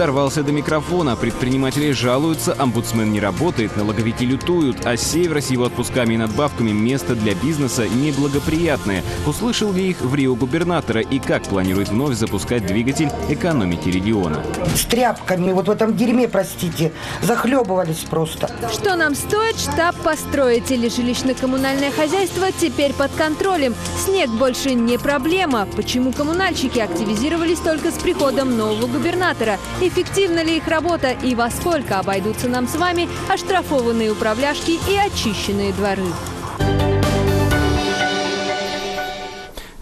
дорвался до микрофона, предприниматели жалуются, омбудсмен не работает, налоговики лютуют, а север с его отпусками и надбавками место для бизнеса неблагоприятное. Услышал ли их в Рио губернатора и как планирует вновь запускать двигатель экономики региона? С тряпками, вот в этом дерьме, простите, захлебывались просто. Что нам стоит штаб построить или жилищно-коммунальное хозяйство теперь под контролем? Снег больше не проблема. Почему коммунальщики активизировались только с приходом нового губернатора? Эффективна ли их работа и во сколько обойдутся нам с вами оштрафованные управляшки и очищенные дворы?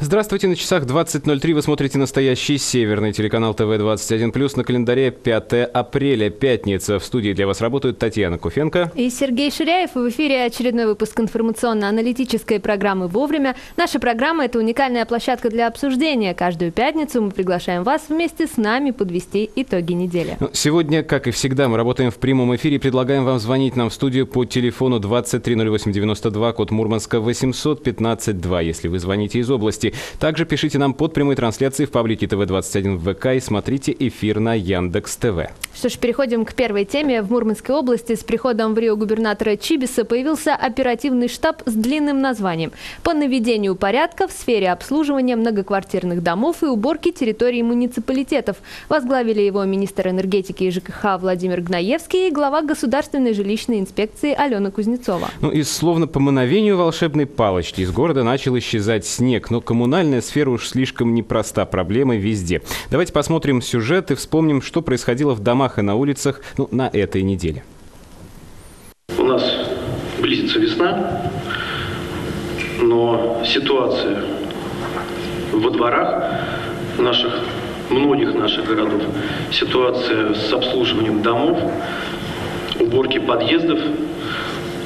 Здравствуйте, на часах 20.03 вы смотрите настоящий северный телеканал ТВ-21+. На календаре 5 апреля, пятница. В студии для вас работают Татьяна Куфенко. И Сергей Ширяев. В эфире очередной выпуск информационно-аналитической программы «Вовремя». Наша программа – это уникальная площадка для обсуждения. Каждую пятницу мы приглашаем вас вместе с нами подвести итоги недели. Ну, сегодня, как и всегда, мы работаем в прямом эфире и предлагаем вам звонить нам в студию по телефону 230892, код Мурманска 815-2, если вы звоните из области. Также пишите нам под прямой трансляцией в паблике ТВ-21 в ВК и смотрите эфир на Яндекс ТВ. Что ж, переходим к первой теме. В Мурманской области с приходом в Рио губернатора Чибиса появился оперативный штаб с длинным названием по наведению порядка в сфере обслуживания многоквартирных домов и уборки территорий муниципалитетов. Возглавили его министр энергетики и ЖКХ Владимир Гнаевский и глава Государственной жилищной инспекции Алена Кузнецова. Ну и словно по мановению волшебной палочки из города начал исчезать снег, но коммунальная сфера уж слишком непроста, проблема везде. Давайте посмотрим сюжет и вспомним, что происходило в домах и на улицах ну, на этой неделе. У нас близится весна, но ситуация во дворах наших, многих наших городов, ситуация с обслуживанием домов, уборки подъездов,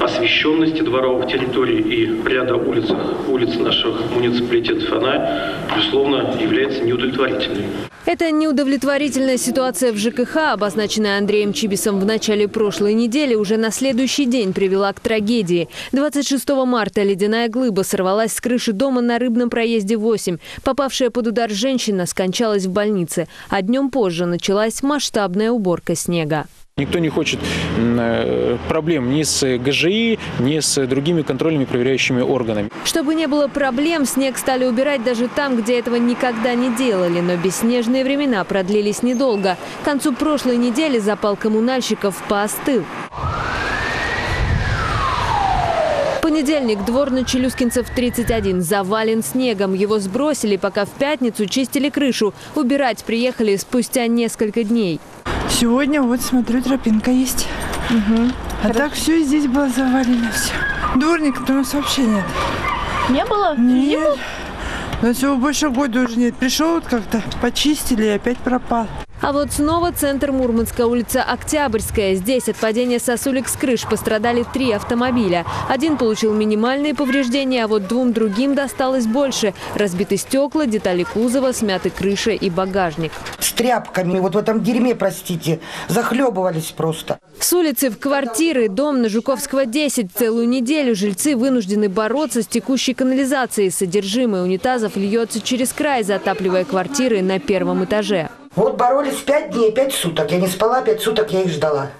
освещенности дворовых территорий и ряда улиц, улиц наших муниципалитетов, она, безусловно, является неудовлетворительной. Это неудовлетворительная ситуация в ЖКХ, обозначенная Андреем Чибисом в начале прошлой недели, уже на следующий день привела к трагедии. 26 марта ледяная глыба сорвалась с крыши дома на Рыбном проезде 8. Попавшая под удар женщина скончалась в больнице, а днем позже началась масштабная уборка снега. Никто не хочет э, проблем ни с ГЖИ, ни с другими контрольными проверяющими органами. Чтобы не было проблем, снег стали убирать даже там, где этого никогда не делали. Но бесснежные времена продлились недолго. К концу прошлой недели запал коммунальщиков поостыл. Понедельник. Двор на Челюскинцев 31 завален снегом. Его сбросили, пока в пятницу чистили крышу. Убирать приехали спустя несколько дней. Сегодня вот смотрю, тропинка есть. Угу. А Хорошо. так все здесь было завалено все. Дворника у нас вообще нет. Не было? Нет. Не было? У нас его больше года уже нет. Пришел вот как-то, почистили и опять пропал. А вот снова центр Мурманска, улица Октябрьская. Здесь от падения сосулек с крыш пострадали три автомобиля. Один получил минимальные повреждения, а вот двум другим досталось больше. Разбиты стекла, детали кузова, смяты крыша и багажник. С тряпками, вот в этом дерьме, простите, захлебывались просто. С улицы в квартиры, дом на Жуковского 10. Целую неделю жильцы вынуждены бороться с текущей канализацией. Содержимое унитазов льется через край, затапливая квартиры на первом этаже. Вот боролись пять дней, пять суток. Я не спала, пять суток я их ждала.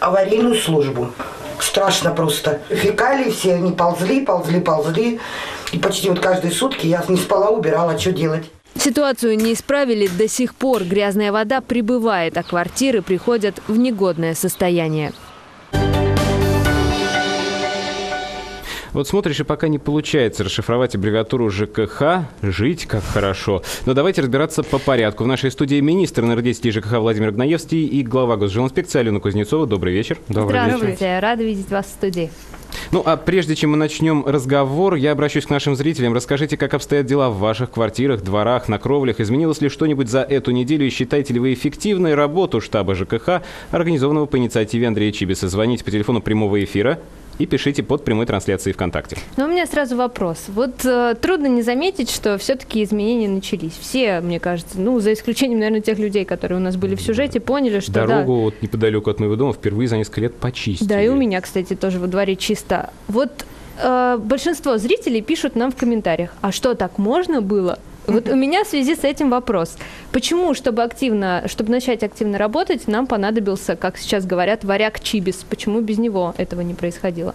Аварийную службу. Страшно просто. Фекалии все, они ползли, ползли, ползли. И почти вот каждые сутки я не спала, убирала, что делать. Ситуацию не исправили до сих пор. Грязная вода прибывает, а квартиры приходят в негодное состояние. Вот смотришь, и пока не получается расшифровать аббревиатуру ЖКХ, жить как хорошо. Но давайте разбираться по порядку. В нашей студии министр энергетики ЖКХ Владимир Гнаевский и глава Госжилинспекции Алена Кузнецова. Добрый вечер. Добрый Здравствуйте. вечер. Рада видеть вас в студии. Ну, а прежде чем мы начнем разговор, я обращусь к нашим зрителям. Расскажите, как обстоят дела в ваших квартирах, дворах, на кровлях. Изменилось ли что-нибудь за эту неделю и считаете ли вы эффективной работу штаба ЖКХ, организованного по инициативе Андрея Чибиса? Звоните по телефону прямого эфира и пишите под прямой трансляцией ВКонтакте. Но у меня сразу вопрос. Вот э, трудно не заметить, что все-таки изменения начались. Все, мне кажется, ну, за исключением, наверное, тех людей, которые у нас были в сюжете, поняли, что да. Дорогу вот неподалеку от моего дома впервые за несколько лет почистили. Да, и у меня, кстати, тоже во дворе чисто. Вот э, большинство зрителей пишут нам в комментариях, а что, так можно было? Вот у меня в связи с этим вопрос. Почему, чтобы активно, чтобы начать активно работать, нам понадобился, как сейчас говорят, варяг Чибис? Почему без него этого не происходило?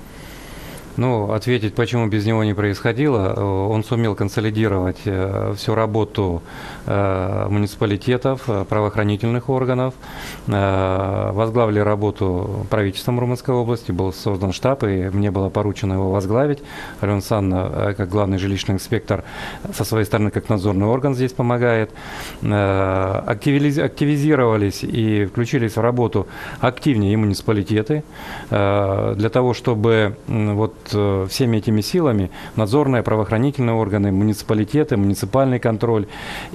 Ну, ответить, почему без него не происходило, э, он сумел консолидировать э, всю работу муниципалитетов, правоохранительных органов, возглавили работу правительством Румынской области, был создан штаб, и мне было поручено его возглавить. Алена Санна, как главный жилищный инспектор, со своей стороны, как надзорный орган здесь помогает. Активизировались и включились в работу активнее и муниципалитеты для того, чтобы вот Э, всеми этими силами надзорные правоохранительные органы, муниципалитеты, муниципальный контроль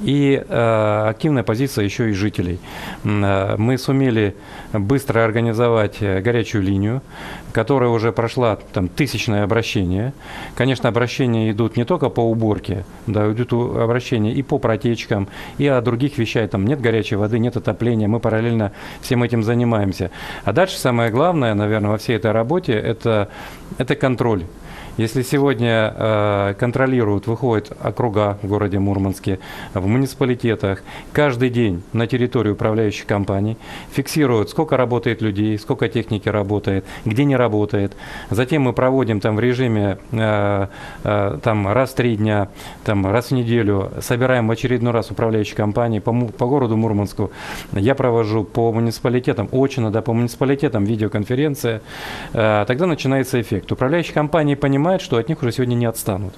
и э, активная позиция еще и жителей. Э, мы сумели быстро организовать горячую линию, которая уже прошла там тысячное обращение. Конечно, обращения идут не только по уборке, да, идут обращения и по протечкам, и о других вещах. Там нет горячей воды, нет отопления. Мы параллельно всем этим занимаемся. А дальше самое главное, наверное, во всей этой работе это, это контроль. Если сегодня э, контролируют, выходят округа в городе Мурманске, в муниципалитетах, каждый день на территории управляющих компаний, фиксируют, сколько работает людей, сколько техники работает, где не работает. Затем мы проводим там в режиме э, э, там, раз в три дня, там, раз в неделю, собираем в очередной раз управляющие компании по, по городу Мурманску. Я провожу по муниципалитетам, очно, да, по муниципалитетам видеоконференция. Э, тогда начинается эффект. Управляющие компании понимают, понимают, что от них уже сегодня не отстанут.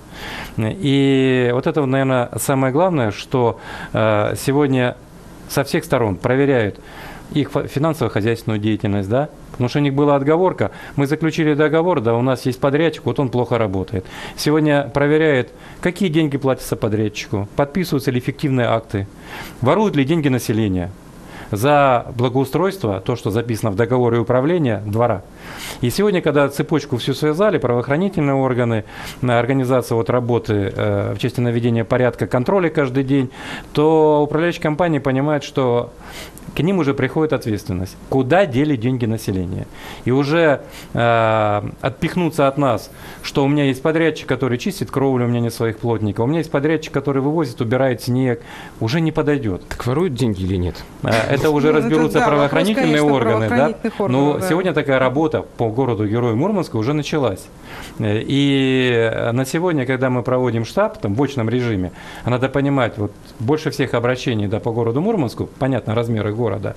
И вот это, наверное, самое главное, что э, сегодня со всех сторон проверяют их финансово-хозяйственную деятельность, да, потому что у них была отговорка, мы заключили договор, да, у нас есть подрядчик, вот он плохо работает. Сегодня проверяет, какие деньги платятся подрядчику, подписываются ли эффективные акты, воруют ли деньги населения, за благоустройство, то, что записано в договоре управления двора. И сегодня, когда цепочку всю связали, правоохранительные органы, организация вот работы э, в части наведения порядка, контроля каждый день, то управляющая компания понимает, что к ним уже приходит ответственность. Куда дели деньги населения? И уже э, отпихнуться от нас, что у меня есть подрядчик, который чистит кровлю, у меня нет своих плотников, у меня есть подрядчик, который вывозит, убирает снег, уже не подойдет. Так воруют деньги или нет? Э, это уже ну, разберутся правоохранительные органы. Да? Но сегодня такая работа по городу Герою Мурманска уже началась. Э, и на сегодня, когда мы проводим штаб там, в очном режиме, надо понимать, вот больше всех обращений да, по городу Мурманску, понятно, размеры города,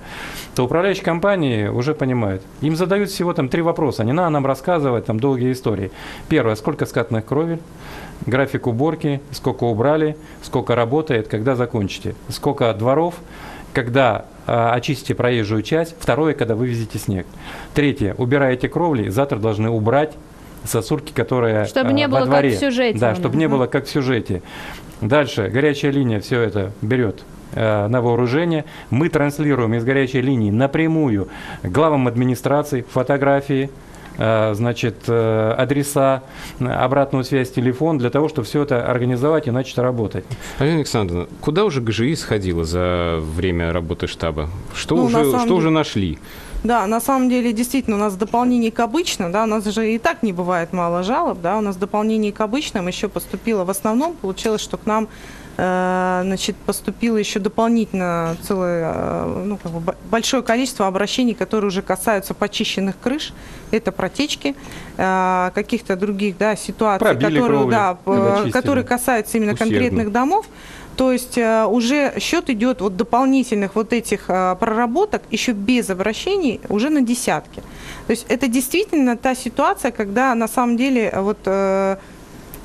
то управляющие компании уже понимают. Им задают всего там три вопроса. Не надо нам рассказывать там долгие истории. Первое, сколько скатных кровель? График уборки, сколько убрали, сколько работает, когда закончите. Сколько дворов, когда очистите проезжую часть. Второе, когда вывезете снег. Третье, убираете кровли, завтра должны убрать сосульки, которые Чтобы не э, было во дворе. как в сюжете. Да, чтобы не было как в сюжете. Дальше, горячая линия все это берет э, на вооружение. Мы транслируем из горячей линии напрямую главам администрации фотографии, э, значит, э, адреса, обратную связь, телефон, для того, чтобы все это организовать и начать работать. Алина Александровна, куда уже ГЖИ сходила за время работы штаба? Что, ну, уже, что деле... уже нашли? Да, на самом деле, действительно, у нас дополнение к обычным, да, у нас же и так не бывает мало жалоб, да, у нас дополнение к обычным еще поступило в основном, получилось, что к нам э, значит, поступило еще дополнительно целое, э, ну, как бы большое количество обращений, которые уже касаются почищенных крыш, это протечки, э, каких-то других да, ситуаций, Пробили которые, кровли, да, которые касаются именно Усердно. конкретных домов. То есть э, уже счет идет вот дополнительных вот этих э, проработок еще без обращений уже на десятки. То есть это действительно та ситуация, когда на самом деле э, вот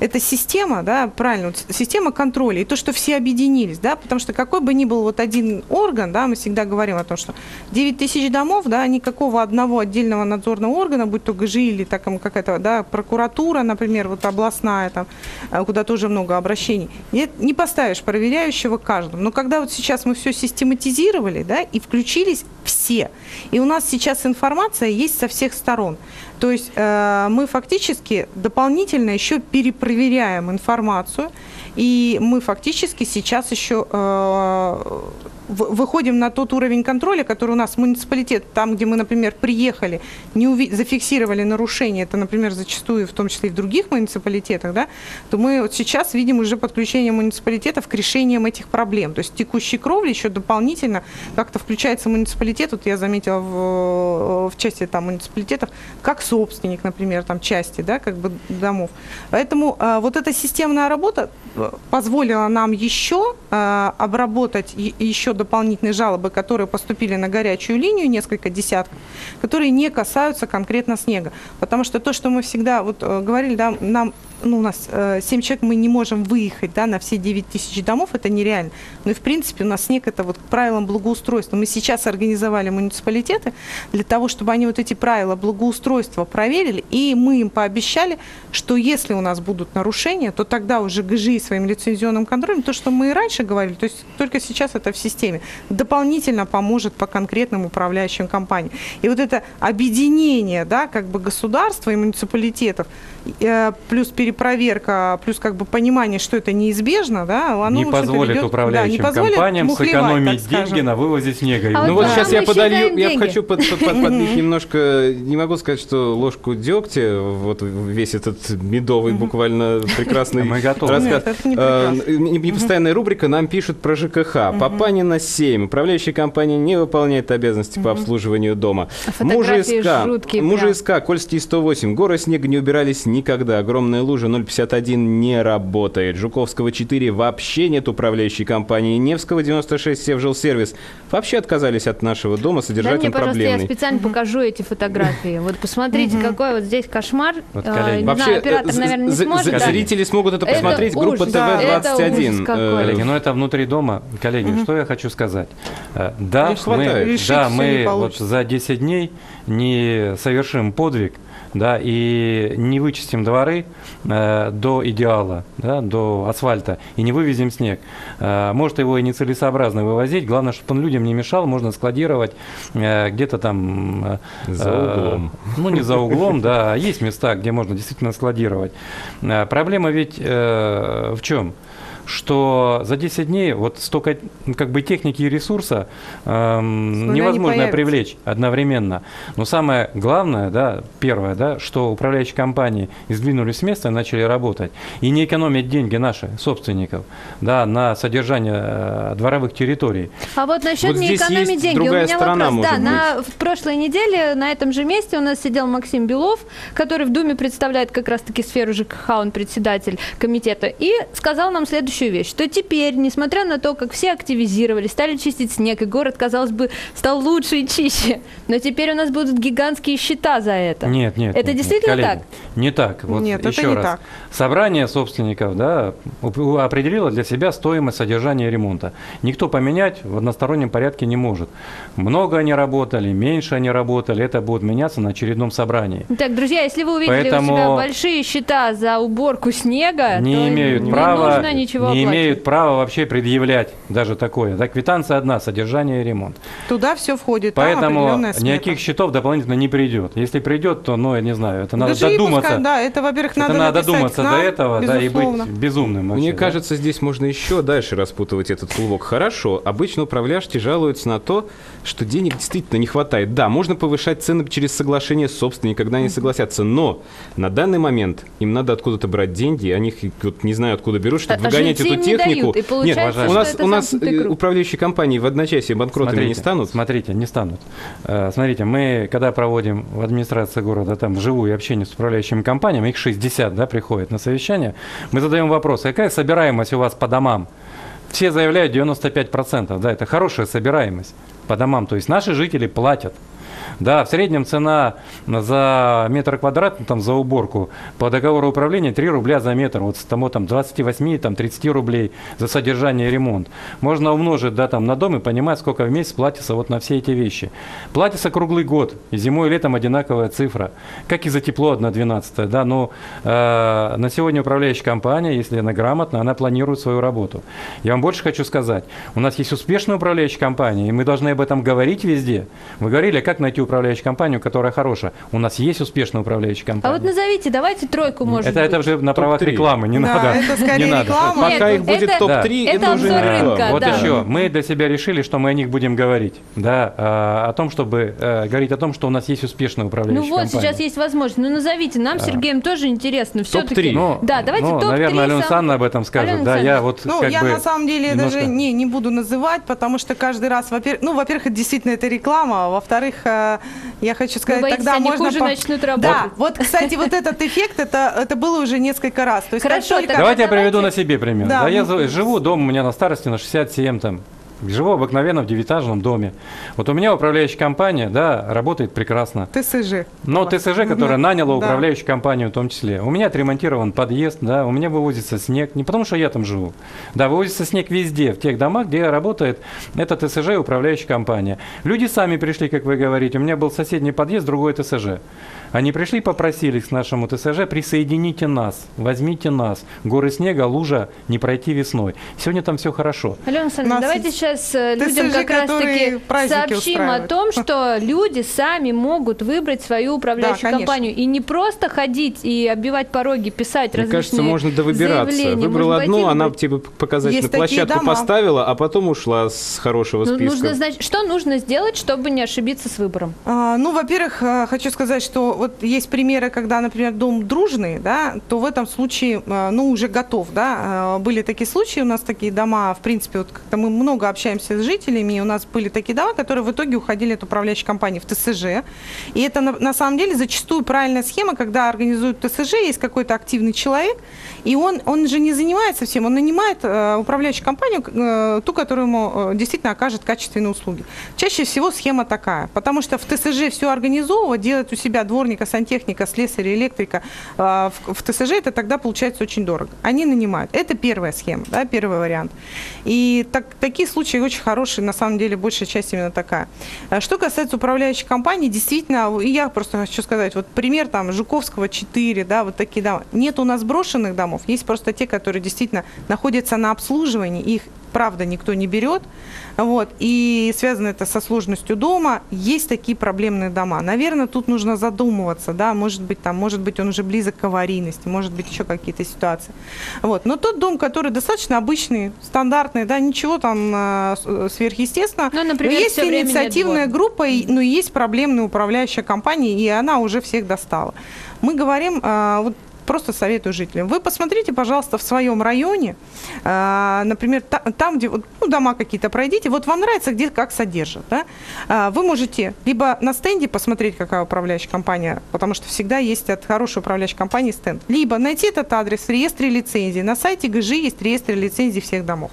это система, да, правильно, вот система контроля, и то, что все объединились, да, потому что какой бы ни был вот один орган, да, мы всегда говорим о том, что 9 тысяч домов, да, никакого одного отдельного надзорного органа, будь то ГЖИ или так, какая-то, да, прокуратура, например, вот областная, там, э, куда тоже много обращений, нет, не поставишь проверяющего каждому. Но когда вот сейчас мы все систематизировали, да, и включились все все. И у нас сейчас информация есть со всех сторон. То есть э, мы фактически дополнительно еще перепроверяем информацию, и мы фактически сейчас еще э, выходим на тот уровень контроля, который у нас муниципалитет, там, где мы, например, приехали, не уви- зафиксировали нарушение, это, например, зачастую в том числе и в других муниципалитетах, да, то мы вот сейчас видим уже подключение муниципалитетов к решениям этих проблем. То есть текущей кровли еще дополнительно как-то включается муниципалитет, вот я заметила в, в части там муниципалитетов, как собственник, например, там части, да, как бы домов. Поэтому а, вот эта системная работа э, позволила нам еще а, обработать еще дополнительные жалобы, которые поступили на горячую линию, несколько десятков, которые не касаются конкретно снега. Потому что то, что мы всегда вот э, говорили, да, нам ну, у нас э, 7 человек, мы не можем выехать да, на все 9 тысяч домов, это нереально. Ну и, в принципе, у нас снег это вот к правилам благоустройства. Мы сейчас организовали муниципалитеты для того, чтобы они вот эти правила благоустройства проверили, и мы им пообещали, что если у нас будут нарушения, то тогда уже ГЖИ своим лицензионным контролем, то, что мы и раньше говорили, то есть только сейчас это в системе, дополнительно поможет по конкретным управляющим компаниям. И вот это объединение, да, как бы государства и муниципалитетов, э, плюс перепроверка, плюс как бы понимание, что это неизбежно, да, оно не позволит приведет, управляющим да, не позволит компаниям сэкономить деньги на вывозе снега. А ну вот, вот сейчас я подолью, я хочу под, под, под, подбить немножко, не могу сказать, что ложку дегтя, вот весь этот медовый буквально прекрасный рассказ. А, непостоянная рубрика нам пишут про ЖКХ. Папанина 7. Управляющая компания не выполняет обязанности по обслуживанию дома. Мужа СК, мужа СК, Кольский 108. Горы снега не убирались никогда. Огромная лужа 051 не работает. Жуковского 4 вообще нет управляющей компании. Невского 96 Севжилсервис вообще отказались от нашего дома, содержать да, он проблемный. я специально покажу эти фотографии. Вот посмотрите, какой вот здесь кошмар. Вот, коллеги. Вообще, знаю, оператор, наверное, не сможет. Зрители смогут это посмотреть. Группа ТВ-21. Коллеги, но это внутри дома. Коллеги, что я хочу сказать. Э, да, мы, да, мы за 10 дней не совершим подвиг, да, и не вычистим дворы э, до идеала, да, до асфальта, и не вывезем снег. Э, может, его и нецелесообразно вывозить, главное, чтобы он людям не мешал, можно складировать э, где-то там... Э, за углом. Э, ну, не за углом, да, а есть места, где можно действительно складировать. Э, проблема ведь э, в чем? Что за 10 дней вот столько как бы техники и ресурса эм, невозможно не привлечь одновременно. Но самое главное, да, первое, да, что управляющие компании сдвинулись с места и начали работать. И не экономить деньги наши, собственников, да, на содержание э, дворовых территорий. А вот насчет вот не экономить деньги. У меня вопрос, да, на, в прошлой неделе на этом же месте у нас сидел Максим Белов, который в Думе представляет как раз-таки сферу ЖКХ, он председатель комитета, и сказал нам следующее следующую вещь, что теперь, несмотря на то, как все активизировались, стали чистить снег, и город, казалось бы, стал лучше и чище, но теперь у нас будут гигантские счета за это. Нет, нет. Это нет, действительно нет, коллеги, так? Не так. Вот нет, еще это не раз. так. Собрание собственников да, определило для себя стоимость содержания ремонта. Никто поменять в одностороннем порядке не может. Много они работали, меньше они работали, это будет меняться на очередном собрании. Так, друзья, если вы увидели Поэтому у себя большие счета за уборку снега, не то имеют не права, нужно ничего не имеют права вообще предъявлять даже такое. Да, квитанция одна, содержание и ремонт. Туда все входит. Поэтому никаких счетов дополнительно не придет. Если придет, то, ну, я не знаю, это надо Даже додуматься. Пускай, да, это, во-первых, надо, это надо додуматься нам, до этого, да, и быть безумным. Вообще, Мне да? кажется, здесь можно еще дальше распутывать этот клубок. Хорошо, обычно управляющие жалуются на то, что денег действительно не хватает. Да, можно повышать цены через соглашение с собственником, когда они согласятся, но на данный момент им надо откуда-то брать деньги, они вот, не знаю откуда берут, чтобы а, выгонять эту технику. Не дают, Нет, у нас, у нас управляющие компании в одночасье банкротами смотрите, не станут. Смотрите, не станут. Э, смотрите, мы когда проводим в администрации города там живую общение с управляющими компаниями, их 60, да, приходят на совещание, мы задаем вопрос, какая собираемость у вас по домам? Все заявляют 95%, да, это хорошая собираемость по домам. То есть наши жители платят. Да, в среднем цена за метр квадратный, там, за уборку по договору управления 3 рубля за метр. Вот с тому там 28, там 30 рублей за содержание и ремонт. Можно умножить, да, там на дом и понимать, сколько в месяц платится вот на все эти вещи. Платится круглый год, зимой и летом одинаковая цифра. Как и за тепло 1 12, да, но э, на сегодня управляющая компания, если она грамотна, она планирует свою работу. Я вам больше хочу сказать, у нас есть успешная управляющая компания, и мы должны об этом говорить везде. Вы говорили, как найти управляющую компанию, которая хорошая. У нас есть успешная управляющая компания. А вот назовите, давайте тройку, может это, быть. это уже на правах рекламы, не Да, надо. это скорее не надо. реклама. Пока Нет, их будет это- топ-3, это это, уже рынка, реклама. Вот да. еще, мы для себя решили, что мы о них будем говорить, да, а, о том, чтобы э, говорить о том, что у нас есть успешная Ну управляющая вот, компания. сейчас есть возможность. Ну назовите, нам, Сергеем, тоже интересно. Все-таки. Ну, Да, давайте ну, топ-три наверное, Алена Санна об этом скажет. Алена да, я вот Ну, как я бы на самом деле немножко- даже не, не буду называть, потому что каждый раз, во-первых, ну, во-первых, это действительно это реклама, а во-вторых, э, я хочу сказать, боитесь, тогда они можно... хуже по- начнут Да, работать? вот, кстати, вот этот эффект, это, это было уже несколько раз. То есть Хорошо, только- Давайте я приведу давайте- на себе пример. Да, Да, я живу дома, у меня на старости на 67 там. Живу обыкновенно в девятиэтажном доме. Вот у меня управляющая компания, да, работает прекрасно. ТСЖ. Но ТСЖ, которая наняла управляющую компанию в том числе. У меня отремонтирован подъезд, да, у меня вывозится снег. Не потому, что я там живу. Да, вывозится снег везде, в тех домах, где работает эта ТСЖ и управляющая компания. Люди сами пришли, как вы говорите. У меня был соседний подъезд, другой ТСЖ. Они пришли, попросились к нашему ТСЖ, присоедините нас, возьмите нас. Горы снега, лужа, не пройти весной. Сегодня там все хорошо. Алена Александровна, нас давайте сейчас э, ТСЖ, людям как раз-таки сообщим о том, что люди сами могут выбрать свою управляющую конечно. компанию. И не просто ходить и оббивать пороги, писать Мне различные кажется, можно довыбираться. Выбрала одну, пойти она выбрать. тебе показательную Есть такие площадку дома. поставила, а потом ушла с хорошего Ну, списка. нужно знать, что нужно сделать, чтобы не ошибиться с выбором. А, Ну, во-первых, э, хочу сказать, что вот есть примеры, когда, например, дом дружный, да, то в этом случае, э, ну, уже готов, да. Э, Были такие случаи, у нас такие дома, в принципе, вот как-то мы много общаемся с жителями, и у нас были такие дома, которые в итоге уходили от управляющей компании в ТСЖ. И это на, на самом деле зачастую правильная схема, когда организуют ТСЖ, есть какой-то активный человек, и он, он же не занимается всем, он нанимает э, управляющую компанию, ту, которая ему действительно окажет качественные услуги. Чаще всего схема такая, потому что в ТСЖ все организовывать, делать у себя дворника, сантехника, слесаря, электрика э, в, в ТСЖ, это тогда получается очень дорого. Они нанимают. Это первая схема, да, первый вариант. И так, такие случаи очень хорошие, на самом деле, большая часть именно такая. Э, Что касается управляющей компании, действительно, и я просто хочу сказать, вот пример там Жуковского 4, да, вот такие дома. Нет у нас брошенных домов, есть просто те, которые действительно находятся на обслуживании, их правда никто не берет, вот, и связано это со сложностью дома, есть такие проблемные дома. Наверное, тут нужно задумываться, да, может быть, там, может быть, он уже близок к аварийности, может быть, еще какие-то ситуации. Вот, но тот дом, который достаточно обычный, стандартный, да, ничего там э, с- сверхъестественного, Ну, например, но есть инициативная группа, и- но есть проблемная управляющая компания, и она уже всех достала. Мы говорим, э, вот просто советую жителям. Вы посмотрите, пожалуйста, в своем районе, э, например, та- там, где ну, дома какие-то пройдите, вот вам нравится, где как содержат. Да? А, Вы можете либо на стенде посмотреть, какая управляющая компания, потому что всегда есть от хорошей управляющей компании стенд, либо найти этот адрес в реестре лицензий. На сайте ГЖИ есть реестр лицензий всех домов.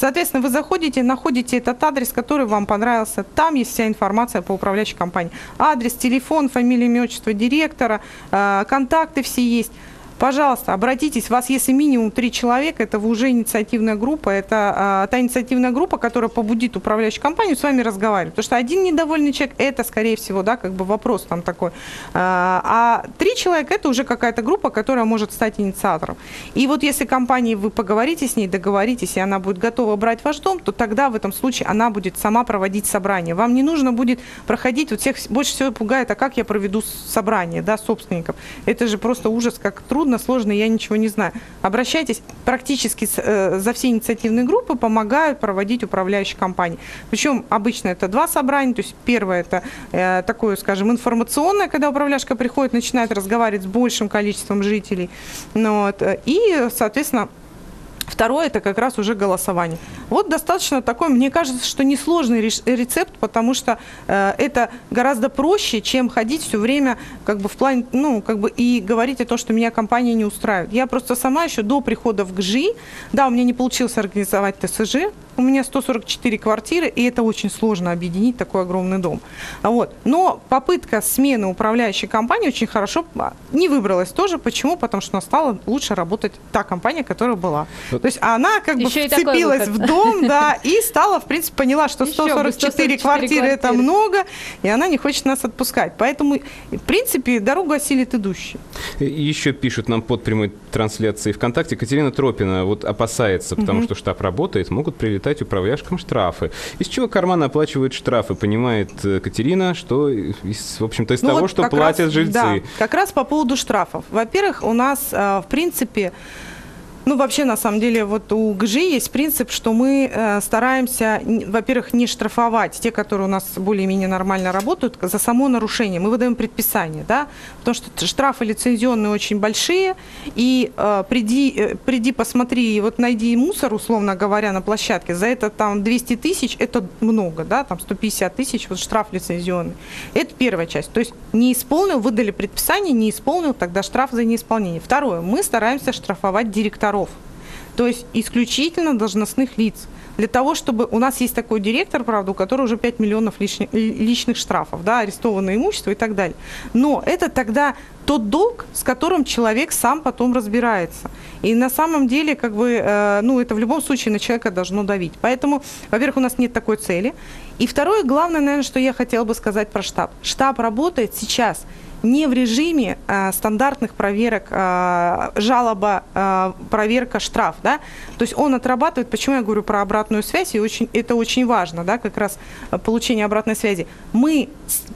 Соответственно, вы заходите, находите этот адрес, который вам понравился. Там есть вся информация по управляющей компании. Адрес, телефон, фамилия, имя, отчество директора, э, контакты все есть. Пожалуйста, обратитесь, у вас если минимум три человека, это вы уже инициативная группа, это а, та инициативная группа, которая побудит управляющую компанию с вами разговаривать. Потому что один недовольный человек, это, скорее всего, да, как бы вопрос там такой. А, а три человека, это уже какая-то группа, которая может стать инициатором. И вот если компании вы поговорите с ней, договоритесь, и она будет готова брать ваш дом, то тогда в этом случае она будет сама проводить собрание. Вам не нужно будет проходить, вот всех больше всего пугает, а как я проведу собрание, да, собственников. Это же просто ужас, как трудно, сложно, я ничего не знаю. Обращайтесь, практически э, за все инициативные группы помогают проводить управляющие компании. Причем обычно это два собрания, то есть первое это э, такое, скажем, информационное, когда управляшка приходит, начинает разговаривать с большим количеством жителей. Ну, вот, э, и, соответственно, Второе это как раз уже голосование. Вот достаточно такой, мне кажется, что несложный рецепт, потому что э, это гораздо проще, чем ходить все время как бы в плане, ну, как бы и говорить о том, что меня компания не устраивает. Я просто сама еще до прихода в ГЖИ, да, у меня не получилось организовать ТСЖ, у меня 144 квартиры, и это очень сложно объединить такой огромный дом. Вот. Но попытка смены управляющей компании очень хорошо а, не выбралась тоже. Почему? Потому что стала лучше работать та компания, которая была. То есть она как Еще бы такой вцепилась в дом, да, и стала, в принципе, поняла, что Еще бы 144 144 квартиры это много, и она не хочет нас отпускать. Поэтому, в принципе, дорогу осилит идущий. Еще пишут нам под прямой трансляцией ВКонтакте. Катерина Тропина вот опасается, потому что штаб работает, могут прилетать управляшкам штрафы. Из чего карман оплачивают штрафы? Понимает э, Катерина, что, из, в общем-то, из Ну того, вот что платят раз, жильцы. Да, как раз по поводу штрафов. Во-первых, у нас, э, в принципе, ну, вообще, на самом деле, вот у ГЖИ есть принцип, что мы э, стараемся, во-первых, не штрафовать те, которые у нас более-менее нормально работают, за само нарушение. Мы выдаем предписание, да, потому что штрафы лицензионные очень большие, и э, приди, э, приди, посмотри, и вот найди мусор, условно говоря, на площадке, за это там 200 тысяч, это много, да, там 150 тысяч, вот штраф лицензионный. Это первая часть. То есть не исполнил, выдали предписание, не исполнил, тогда штраф за неисполнение. Второе, мы стараемся штрафовать директоров, то есть исключительно должностных лиц. Для того, чтобы... У нас есть такой директор, правда, у которого уже 5 миллионов лишних, личных штрафов, да, арестованное имущество и так далее. Но это тогда тот долг, с которым человек сам потом разбирается. И на самом деле, как бы, э, ну, это в любом случае на человека должно давить. Поэтому, во-первых, у нас нет такой цели. И второе, главное, наверное, что я хотела бы сказать про штаб. Штаб работает сейчас не в режиме э, стандартных проверок, э, жалоба, э, проверка, штраф, да, то есть он отрабатывает, почему я говорю про обратную связь, и очень, это очень важно, да, как раз э, получение обратной связи. Мы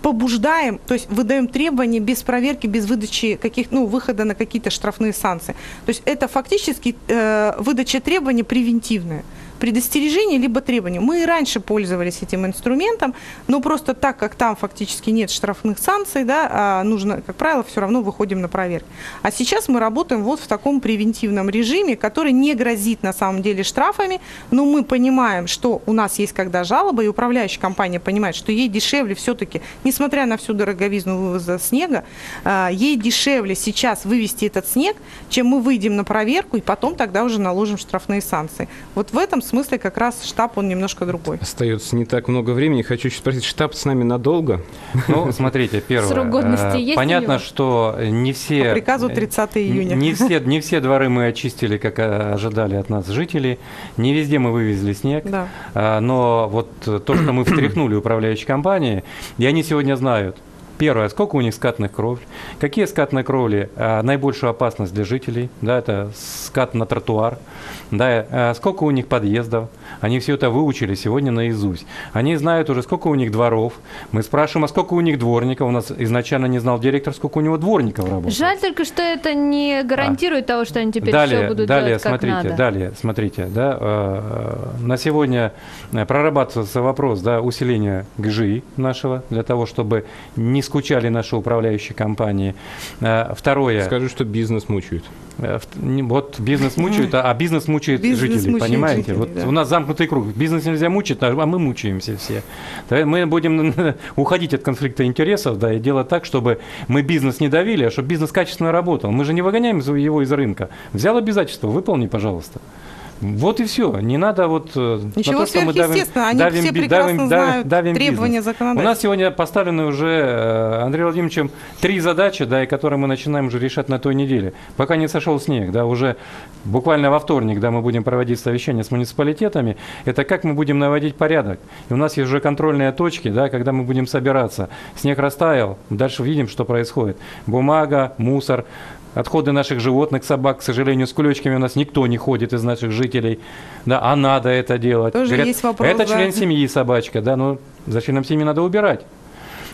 побуждаем, то есть выдаем требования без проверки, без выдачи каких, ну, выхода на какие-то штрафные санкции. То есть это фактически э, выдача требований превентивная предостережение либо требование. Мы и раньше пользовались этим инструментом, но просто так как там фактически нет штрафных санкций, да, а нужно, как правило, все равно выходим на проверку. А сейчас мы работаем вот в таком превентивном режиме, который не грозит на самом деле штрафами, но мы понимаем, что у нас есть когда жалоба, и управляющая компания понимает, что ей дешевле все-таки, несмотря на всю дороговизну вывоза снега, а, ей дешевле сейчас вывести этот снег, чем мы выйдем на проверку и потом тогда уже наложим штрафные санкции. Вот в этом смысле как раз штаб, он немножко другой. Остается не так много времени. Хочу еще спросить, штаб с нами надолго? Ну, смотрите, первое. Срок годности э, есть Понятно, что не все... По приказу э, 30 июня. Не все, не все дворы мы очистили, как э, ожидали от нас жители. Не везде мы вывезли снег. Да. А, Но вот э, то, что мы встряхнули управляющие компании, и они сегодня знают, Первое, сколько у них скатных кровель, какие скатные кровли а, наибольшую опасность для жителей, да, это скат на тротуар, да, а, сколько у них подъездов, они все это выучили сегодня наизусть. Они знают уже, сколько у них дворов. Мы спрашиваем, а сколько у них дворников. У нас изначально не знал директор, сколько у него дворников работает. Жаль только, что это не гарантирует того, что они теперь все далее, будут далее, делать как смотрите, надо. далее, смотрите, да, э, на сегодня э, прорабатывается вопрос, да, усиления ГЖИ нашего для того, чтобы не скучали наши управляющие компании. Э, Второе, Скажу, что бизнес мучают. Э, Вот бизнес мучает, а бизнес мучает Бизнес жителей, мучает понимаете? жителей, вот да. у нас замкнутый круг. Бизнес нельзя мучить, а а мы мучаемся все. Мы будем уходить от конфликта интересов, да, и делать так, чтобы мы бизнес не давили, а чтобы бизнес качественно работал. Мы же не выгоняем его из рынка. Взял обязательство, выполни, пожалуйста. Вот и все. Не надо вот э, Ничего на то, что мы давим, они давим, все прекрасно давим- знают давим требования бизнес. У законодательства. нас сегодня поставлены уже э, Андреем Владимировичем три задачи, да, и которые мы начинаем уже решать на той неделе. Пока не сошел снег, да, уже буквально во вторник, да, мы будем проводить совещание с муниципалитетами. Это как мы будем наводить порядок. И у нас есть уже контрольные точки, да, когда мы будем собираться. Снег растаял, дальше видим, что происходит. Бумага, мусор, Отходы наших животных, собак, к сожалению, с кулечками у нас никто не ходит из наших жителей. Да, а надо это делать. Тоже есть вопрос, это да. член семьи собачка, да, ну за членом семьи надо убирать.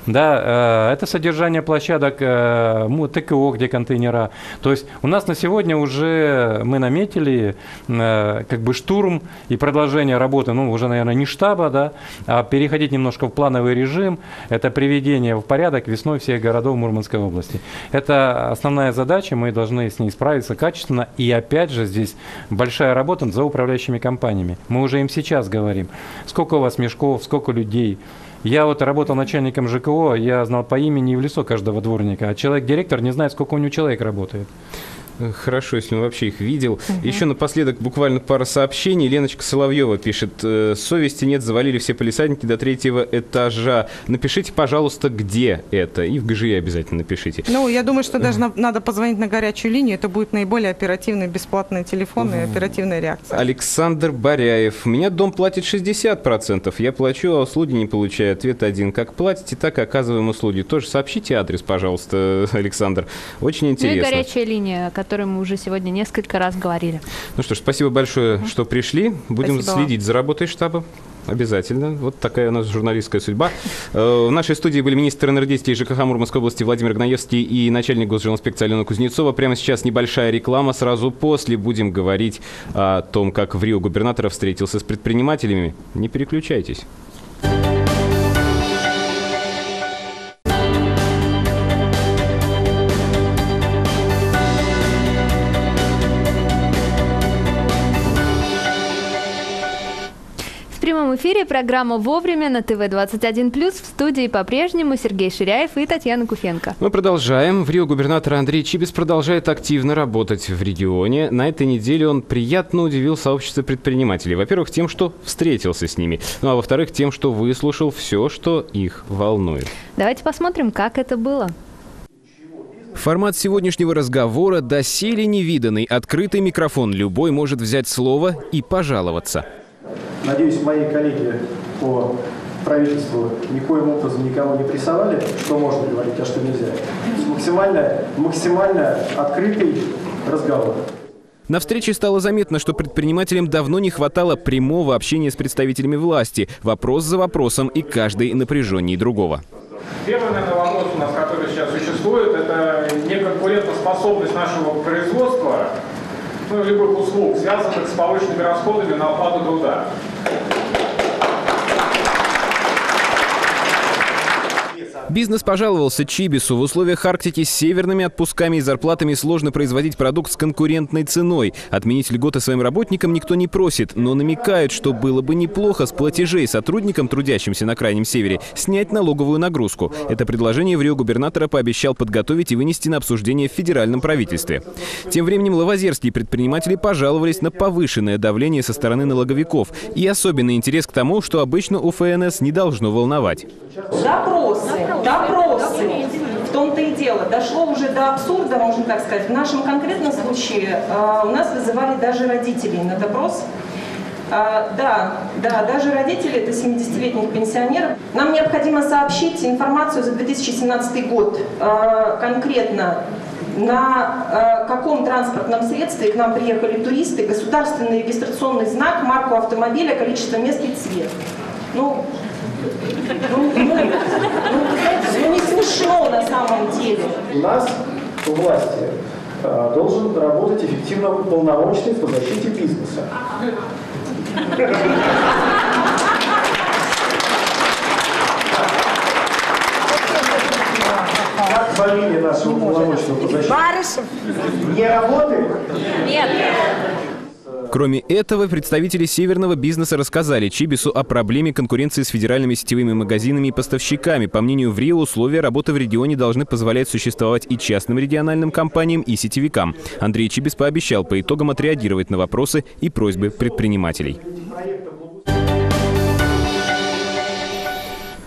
Да, э, это содержание площадок э, ТКО, где контейнера. То есть у нас на сегодня уже мы наметили э, как бы штурм и продолжение работы, ну уже, наверное, не штаба, да, а переходить немножко в плановый режим. Это приведение в порядок весной всех городов Мурманской области. Это основная задача, мы должны с ней справиться качественно. И опять же здесь большая работа за управляющими компаниями. Мы уже им сейчас говорим, сколько у вас мешков, сколько людей. Я вот работал начальником ЖКО, я знал по имени и в лицо каждого дворника, а человек-директор не знает, сколько у него человек работает. Хорошо, если он вообще их видел. Угу. Еще напоследок буквально пара сообщений. Леночка Соловьева пишет. «Э, совести нет, завалили все полисадники до третьего этажа. Напишите, пожалуйста, где это. И в ГЖИ обязательно напишите. Ну, я думаю, что даже надо позвонить на горячую линию. Это будет наиболее оперативный бесплатный телефон и оперативная реакция. Александр Боряев. Меня дом платит 60%. Я плачу, а услуги не получаю. Ответ один. Как платите, так и оказываем услуги. Тоже сообщите адрес, пожалуйста, Александр. Очень интересно. Ну и горячая линия, которой мы уже сегодня несколько раз говорили. Ну что ж, спасибо большое, что пришли. Будем спасибо следить вам. за работой штаба. Обязательно. Вот такая у нас журналистская судьба. Э, в нашей студии были министр энергетики и ЖКХ Мурманской области Владимир Гнаевский и начальник госжилинспекции Алена Кузнецова. Прямо сейчас небольшая реклама. Сразу после будем говорить о том, как в Рио губернатора встретился с предпринимателями. Не переключайтесь. Прямом эфире программа «Вовремя» на ТВ-21+. В студии по-прежнему Сергей Ширяев и Татьяна Куфенко. Мы продолжаем. В Рио губернатор Андрей Чибис продолжает активно работать в регионе. На этой неделе он приятно удивил сообщество предпринимателей. Во-первых, тем, что встретился с ними. Ну а во-вторых, тем, что выслушал все, что их волнует. Давайте посмотрим, как это было. Формат сегодняшнего разговора доселе невиданный. Открытый микрофон. Любой может взять слово и пожаловаться. Надеюсь, мои коллеги по правительству никоим образом никого не прессовали, что можно говорить, а что нельзя. Максимально, максимально открытый разговор. На встрече стало заметно, что предпринимателям давно не хватало прямого общения с представителями власти. Вопрос за вопросом, и каждый напряженнее другого. Первый, наверное, вопрос у нас, который сейчас существует, это неконкурентоспособность нашего производства ну, любых услуг, связанных с повышенными расходами на оплату труда. Бизнес пожаловался Чибису. В условиях Арктики с северными отпусками и зарплатами сложно производить продукт с конкурентной ценой. Отменить льготы своим работникам никто не просит, но намекают, что было бы неплохо с платежей сотрудникам, трудящимся на Крайнем Севере, снять налоговую нагрузку. Это предложение в Рио губернатора пообещал подготовить и вынести на обсуждение в федеральном правительстве. Тем временем лавазерские предприниматели пожаловались на повышенное давление со стороны налоговиков и особенный интерес к тому, что обычно у ФНС не должно волновать. Запросы допросы. В том-то и дело. Дошло уже до абсурда, можно так сказать. В нашем конкретном случае э, у нас вызывали даже родителей на допрос. А, да, да, даже родители, это 70-летних пенсионеров. Нам необходимо сообщить информацию за 2017 год а, конкретно на э, каком транспортном средстве к нам приехали туристы, государственный регистрационный знак, марку автомобиля, количество мест и цвет. Ну, ну, ну, ну, не смешно на самом деле. У нас у власти э, должен работать эффективно полномочный по защите бизнеса. Как фамилия нашего полномочного по защите? Барышев. Не работает? Нет. Кроме этого, представители северного бизнеса рассказали Чибису о проблеме конкуренции с федеральными сетевыми магазинами и поставщиками. По мнению ВРИО, условия работы в регионе должны позволять существовать и частным региональным компаниям, и сетевикам. Андрей Чибис пообещал по итогам отреагировать на вопросы и просьбы предпринимателей.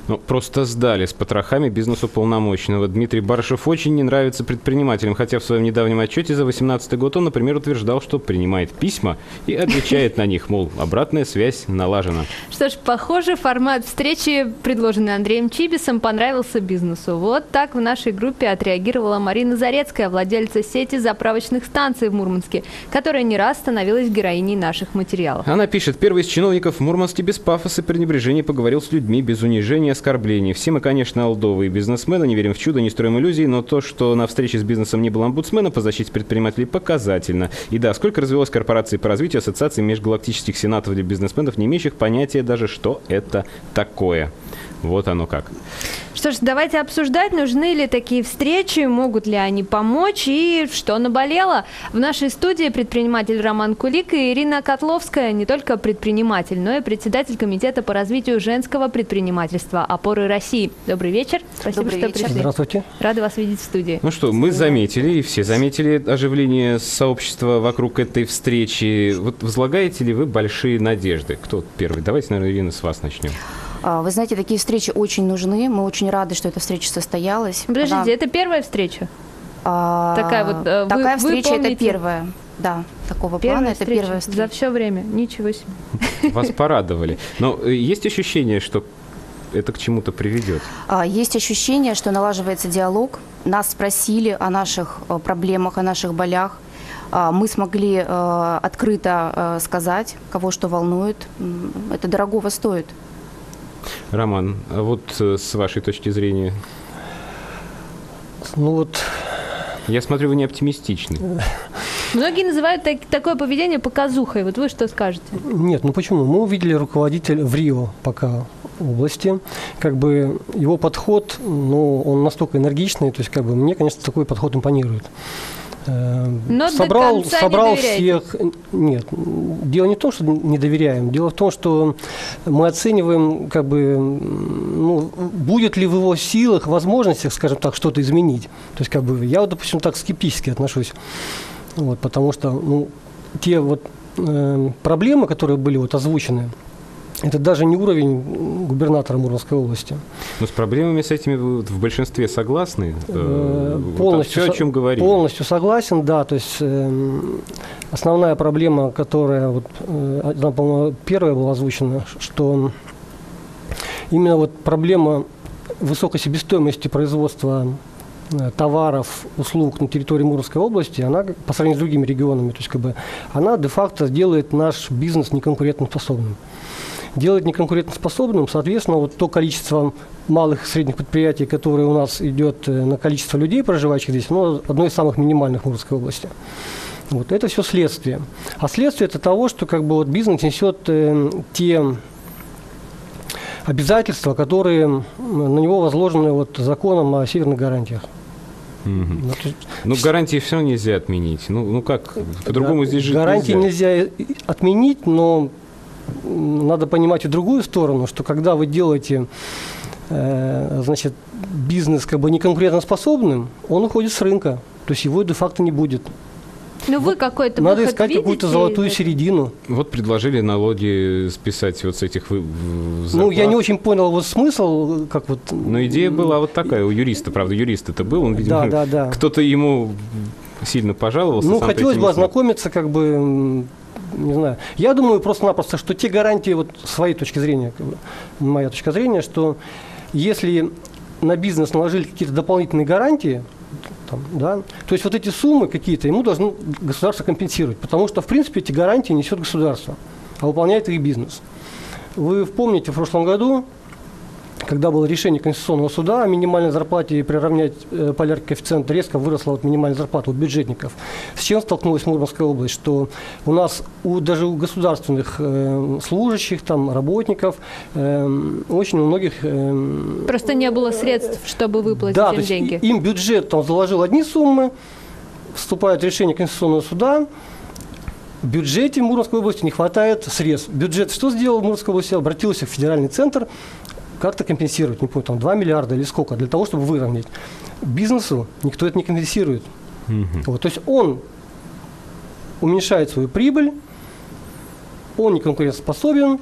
Ну, просто сдали с потрохами бизнесу полномочного. Дмитрий Барышев очень не нравится предпринимателям, хотя в своем недавнем отчете за 2018 год он, например, утверждал, что принимает письма и отвечает на них, мол, обратная связь налажена. Что ж, похоже, формат встречи, предложенный Андреем Чибисом, понравился бизнесу. Вот так в нашей группе отреагировала Марина Зарецкая, владельца сети заправочных станций в Мурманске, которая не раз становилась героиней наших материалов. Она пишет, первый из чиновников в Мурманске без пафоса и пренебрежения поговорил с людьми без унижения оскорблений. Все мы, конечно, алдовые бизнесмены, не верим в чудо, не строим иллюзий, но то, что на встрече с бизнесом не было омбудсмена по защите предпринимателей, показательно. И да, сколько развелось корпораций по развитию ассоциаций межгалактических сенатов для бизнесменов, не имеющих понятия даже, что это такое. Вот оно как. Что ж, давайте обсуждать, нужны ли такие встречи, могут ли они помочь и что наболело. В нашей студии предприниматель Роман Кулик и Ирина Котловская, не только предприниматель, но и председатель Комитета по развитию женского предпринимательства «Опоры России». Добрый вечер. Спасибо, Добрый что вечер. пришли. Здравствуйте. Рада вас видеть в студии. Ну что, мы заметили, и все заметили оживление сообщества вокруг этой встречи. Вот возлагаете ли вы большие надежды? Кто первый? Давайте, наверное, Ирина, с вас начнем. А, Вы знаете, такие встречи очень нужны. Мы очень рады, что эта встреча состоялась. Подождите, Она- это первая встреча? а, такая вот, э, вы- такая вы встреча это помните? первая. Да, такого Первая плана это встреча первая встреча. за все время. Ничего себе. Вас порадовали. Но э, есть ощущение, что это к чему-то приведет? А, Есть ощущение, что налаживается диалог. Нас спросили о наших э, проблемах, о наших болях. А, Мы смогли открыто сказать, кого что волнует. Это дорогого стоит. Роман, а вот э, с вашей точки зрения? Ну вот, Я смотрю, вы не оптимистичны. Многие называют так- такое поведение показухой. Вот вы что скажете? нет, ну почему? Мы увидели руководителя в Рио пока области, как бы его подход, ну, он настолько энергичный, то есть, как бы, мне, конечно, такой подход импонирует. Э, Но собрал не собрал доверяете? всех. Нет, дело не в том, что не доверяем. Дело в том, что мы оцениваем, как бы, ну, будет ли в его силах, возможностях, скажем так, что-то изменить. То есть, как бы, я, вот, допустим, так скептически отношусь. Вот, потому что ну, те вот э, проблемы, которые были вот озвучены, это даже не уровень губернатора Мурманской области. Но с проблемами с этими вы вот в большинстве согласны? Э, Полностью. Все, о чем говорили. Полностью согласен, да. То есть э, основная проблема, которая, вот, э, одна, по-моему, первая была озвучена, что именно вот проблема высокой себестоимости производства э, товаров, услуг на территории Мурманской области, она по сравнению с другими регионами, то есть как бы она де-факто делает наш бизнес неконкурентоспособным. Делает неконкурентоспособным, соответственно, вот то количество малых и средних предприятий, которое у нас идет э, на количество людей, проживающих здесь, оно одно из самых минимальных в Мурманской области. Вот это все следствие. А следствие это того, что как бы вот бизнес несет э, те обязательства, которые на него возложены вот законом о северных гарантиях. Мгм. Ну, есть Ну, гарантии все нельзя отменить. Ну, ну как? По-другому га- здесь жить гарантии нельзя. нельзя отменить, но надо понимать и другую сторону, что когда вы делаете э, значит, бизнес как бы неконкурентоспособным, он уходит с рынка. То есть его де-факто не будет. Ну вы какой-то Надо выход искать какую-то золотую середину. Вот предложили налоги списать вот с этих вы- в- Ну, я зарплат. не очень понял вот смысл, как вот... Но идея была вот такая у юриста, правда, юрист это был, он, видимо, Да, да, да. кто-то ему сильно пожаловался. Ну, хотелось бы ознакомиться, как бы, не знаю. Я думаю просто-напросто, что те гарантии, вот своей точки зрения, как бы, моя точка зрения, что если на бизнес наложили какие-то дополнительные гарантии, там, да, то есть вот эти суммы какие-то ему должно государство компенсировать, потому что, в принципе, эти гарантии несет государство, а выполняет их бизнес. Вы помните, в прошлом году когда было решение Конституционного суда о минимальной зарплате и приравнять э, полярный коэффициент, резко выросла вот минимальная зарплата у бюджетников. С чем столкнулась Мурманская область? Что у нас у, даже у государственных э, служащих, там, работников, э, очень у многих... э, Просто не было средств, чтобы выплатить да, то им есть деньги. им бюджет там заложил одни суммы, вступает решение Конституционного суда, в бюджете Мурманской области не хватает средств. Бюджет что сделал в Мурманской области? Обратился в федеральный центр, как-то компенсировать, не помню, там 2 миллиарда или сколько, для того, чтобы выровнять. Бизнесу никто это не компенсирует. Вот, то есть он уменьшает свою прибыль, он не конкурентоспособен,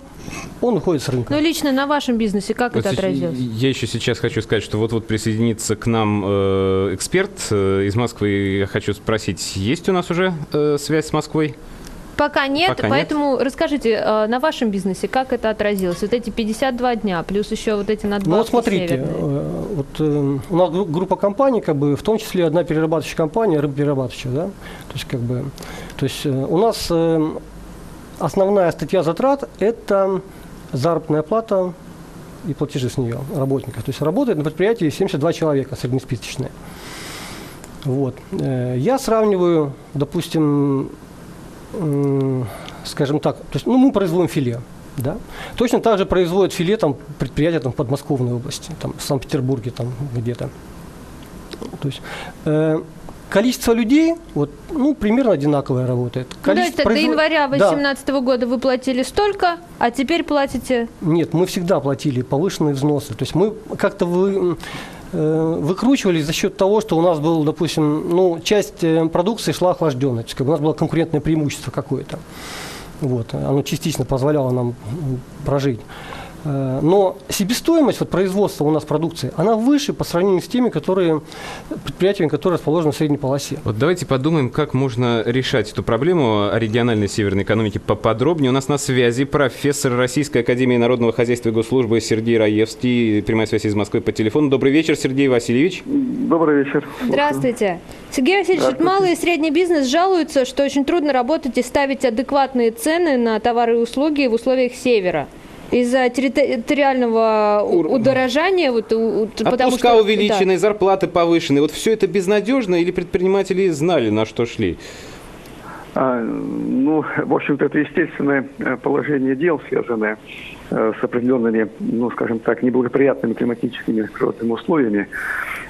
он уходит с рынка. Ну, лично на вашем бизнесе как Вот это сеч- отразилось? Я еще сейчас хочу сказать, что вот-вот присоединится к нам э, эксперт э, из Москвы. Я хочу спросить, есть у нас уже э, связь с Москвой? Пока нет, Пока нет. поэтому расскажите, э, на вашем бизнесе как это отразилось? Вот эти 52 дня, плюс еще вот эти надбавки Ну вот смотрите, северные. э, вот э, у нас гру- группа компаний, как бы, в том числе одна перерабатывающая компания, рыбоперерабатывающая, да, то есть как бы, то есть у нас основная статья затрат – это заработная плата и платежи с нее работников. То есть работает на предприятии 72 человека среднесписочные. Вот. Я сравниваю, допустим, скажем так, то есть, ну, мы производим филе. Да? Точно так же производят филе там, предприятия там, в Подмосковной области, там, в Санкт-Петербурге там, где-то. То есть, э, количество людей вот, ну, примерно одинаковое работает. Ну, то есть производ... до января 2018 да. года вы платили столько, а теперь платите? Нет, мы всегда платили повышенные взносы. То есть мы как-то вы, э, выкручивались за счет того, что у нас был, допустим, ну, часть э, продукции шла охлажденной. То есть как бы у нас было конкурентное преимущество какое-то. Вот, оно частично позволяло нам прожить. Э, но себестоимость вот, производства у нас продукции, она выше по сравнению с теми, которые, предприятиями, которые расположены в средней полосе. Вот давайте подумаем, как можно решать эту проблему о региональной северной экономике поподробнее. У нас на связи профессор Российской Академии Народного Хозяйства и Госслужбы Сергей Раевский. Прямая связь из Москвы по телефону. Добрый вечер, Сергей Васильевич. Добрый вечер. Здравствуйте. Сергей Васильевич, малый и средний бизнес жалуются, что очень трудно работать и ставить адекватные цены на товары и услуги в условиях севера из-за территориального удорожания. Вот, потому что, увеличены, да. зарплаты повышены. Вот все это безнадежно или предприниматели знали, на что шли? А, ну, в общем-то, это естественное э, положение дел, связанное э, с определенными, ну, скажем так, неблагоприятными климатическими природными условиями.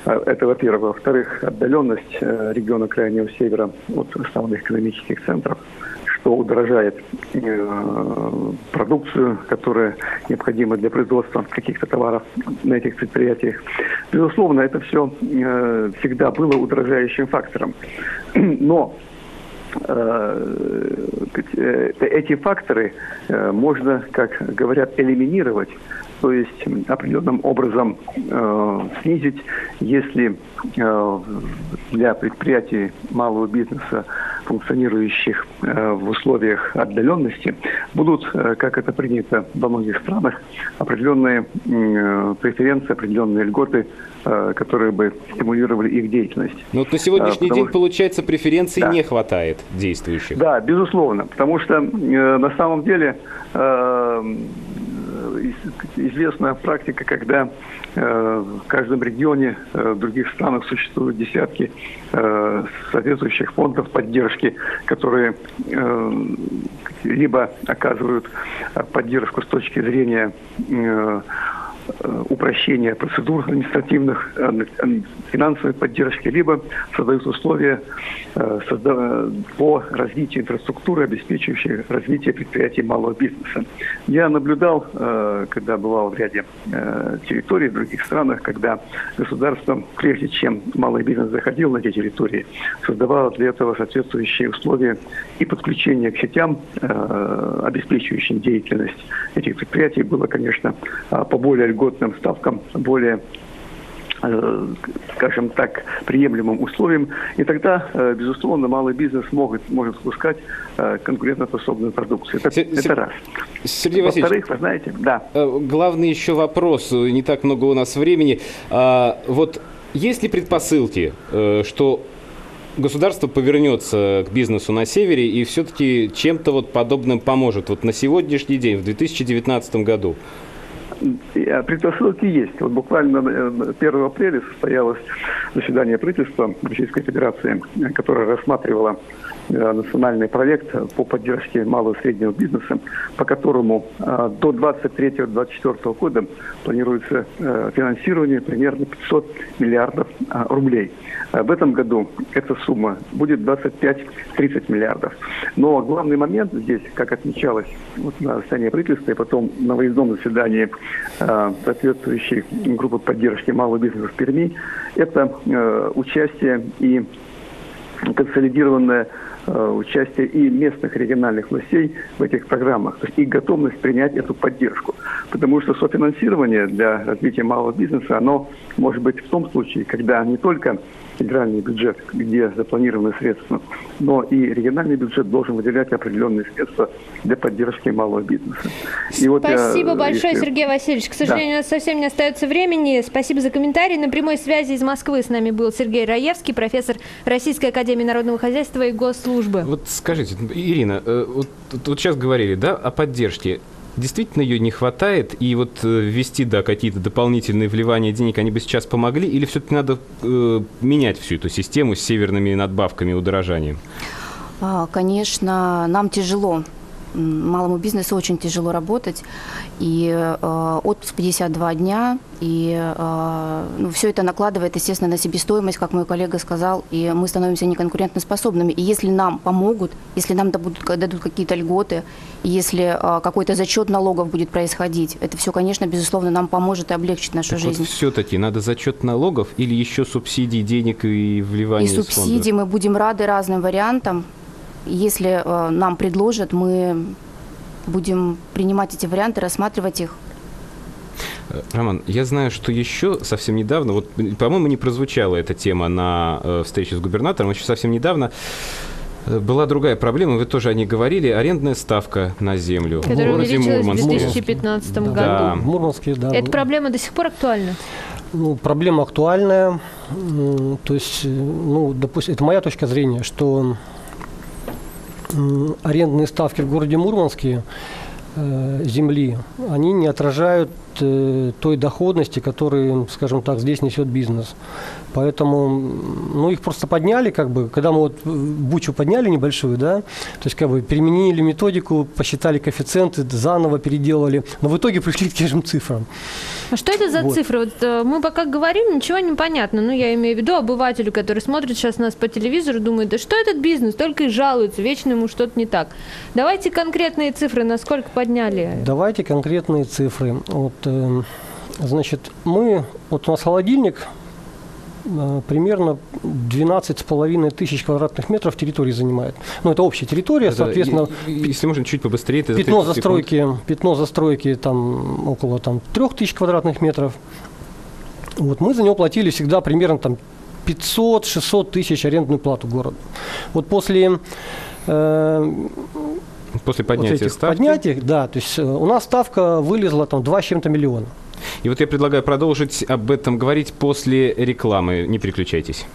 А, это, во-первых. Во-вторых, отдаленность э, региона Крайнего Севера от основных экономических центров – что удорожает э, продукцию, которая необходима для производства каких-то товаров на этих предприятиях. Безусловно, это все э, всегда было удорожающим фактором. Но э, эти факторы можно, как говорят, элиминировать то есть определенным образом э, снизить, если э, для предприятий малого бизнеса, функционирующих э, в условиях отдаленности, будут, э, как это принято во многих странах, определенные э, преференции, определенные льготы, э, которые бы стимулировали их деятельность. Но вот на сегодняшний потому, день, получается, преференций да. не хватает действующих. Да, безусловно, потому что э, на самом деле э, известная практика, когда э, в каждом регионе, э, в других странах существуют десятки э, соответствующих фондов поддержки, которые либо оказывают поддержку с точки зрения упрощения процедур административных, э, финансовой поддержки, либо создают условия э, по развитию инфраструктуры, обеспечивающей развитие предприятий малого бизнеса. Я наблюдал, когда бывал в ряде территорий в других странах, когда государство, прежде чем малый бизнес заходил на эти территории, создавало для этого соответствующие условия и подключение к сетям, обеспечивающим деятельность этих предприятий, было, конечно, по более льготным ставкам, более э, скажем так, приемлемым условиям. И тогда, э, безусловно, малый бизнес может, может выпускать э, конкурентоспособную продукцию. Это, Сер- это раз. Сергей Васильевич, вы знаете, да. Главный еще вопрос, не так много у нас времени. А, вот есть ли предпосылки, что государство повернется к бизнесу на севере и все-таки чем-то вот подобным поможет вот на сегодняшний день, в 2019 году? А предпосылки есть. Вот буквально 1 э, апреля состоялось заседание правительства Российской Федерации, которое рассматривало э, национальный проект по поддержке малого и среднего бизнеса, по которому э, до 2023-2024 года планируется финансирование примерно 500 миллиардов рублей. В этом году эта сумма будет 25-30 миллиардов. Но главный момент здесь, как отмечалось вот на заседании правительства и потом на выездном заседании э, соответствующей группы поддержки малого бизнеса в Перми, это э, участие и консолидированное э, участие и местных региональных властей в этих программах, то есть их готовность принять эту поддержку. Потому что софинансирование для развития малого бизнеса, оно может быть в том случае, когда не только федеральный бюджет, где запланированы средства, но и региональный бюджет должен выделять определенные средства для поддержки малого бизнеса. И вот Спасибо я, большое, если... Сергей Васильевич. К сожалению, да. у нас совсем не остается времени. Спасибо за комментарий. На прямой связи из Москвы с нами был Сергей Раевский, профессор Российской Академии Народного Хозяйства и Госслужбы. Вот скажите, Ирина, э, вот, вот сейчас говорили да, о поддержке действительно ее не хватает, и вот э, ввести, да, какие-то дополнительные вливания денег, они бы сейчас помогли, или все-таки надо э, менять всю эту систему с северными надбавками и удорожанием? А, конечно, нам тяжело малому бизнесу очень тяжело работать, и э, отпуск 52 дня, и э, ну, все это накладывает, естественно, на себестоимость, как мой коллега сказал, и мы становимся неконкурентоспособными. И если нам помогут, если нам дадут, дадут какие-то льготы, если э, какой-то зачет налогов будет происходить, это все, конечно, безусловно, нам поможет и облегчит нашу так жизнь. Вот все-таки надо зачет налогов или еще субсидий, денег и вливания И субсидий мы будем рады разным вариантам. Если э, нам предложат, мы будем принимать эти варианты, рассматривать их. Э, Роман, я знаю, что еще совсем недавно, вот, по-моему, не прозвучала эта тема на э, встрече с губернатором, еще совсем недавно была другая проблема, вы тоже о ней говорили, арендная ставка на землю. Которая увеличилась в 2015 году. Да. В Мурманске, да. Эта проблема до сих пор актуальна? Ну, проблема актуальная. То есть, ну, допустим, это моя точка зрения, что арендные ставки в городе Мурманске э, земли, они не отражают э, той доходности, которую, скажем так, здесь несет бизнес. Поэтому, ну, их просто подняли, как бы, когда мы вот бучу подняли небольшую, да, то есть, как бы, переменили методику, посчитали коэффициенты, заново переделали, но в итоге пришли к тем же цифрам. А что это за Вот. цифры? Вот, э, мы пока говорим, ничего не понятно. Ну, я имею в виду обывателю, который смотрит сейчас нас по телевизору, думает, да что этот бизнес, только и жалуется, вечно ему что-то не так. Давайте конкретные цифры, насколько подняли. Давайте конкретные цифры. Вот, э, значит, мы, вот у нас холодильник примерно 12,5 тысяч квадратных метров территории занимает. Ну, это общая территория, Это, соответственно, если можно, чуть побыстрее. за пятно 30 секунд. застройки, пятно застройки там около там, 3 тысяч квадратных метров. Вот, мы за него платили всегда примерно там 500-600 тысяч арендную плату городу. Вот после э, После вот поднятия этих ставки. поднятий, да, то есть э, у нас ставка вылезла там 2 с чем-то миллиона. И вот я предлагаю продолжить об этом говорить после рекламы. Не переключайтесь.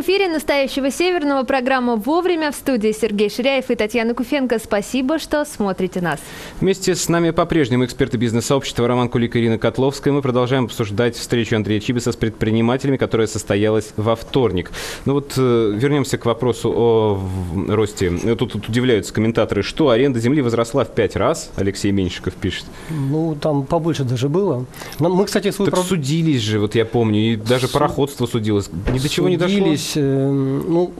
В эфире настоящего северного программа «Вовремя» в студии Сергей Ширяев и Татьяна Куфенко. Спасибо, что смотрите нас. Вместе с нами по-прежнему эксперты бизнес-сообщества Роман Кулик и Ирина Котловская. Мы продолжаем обсуждать встречу Андрея Чибиса с предпринимателями, которая состоялась во вторник. Ну вот э, вернемся к вопросу о росте. Тут, тут удивляются комментаторы, что аренда земли возросла в пять раз. Алексей Меньшиков пишет. Ну, там побольше даже было. Нам- Мы, кстати, свою Так проб- судились же, вот я помню, и даже пароходство судилось. Ни до чего не дошло. судились, э, ну,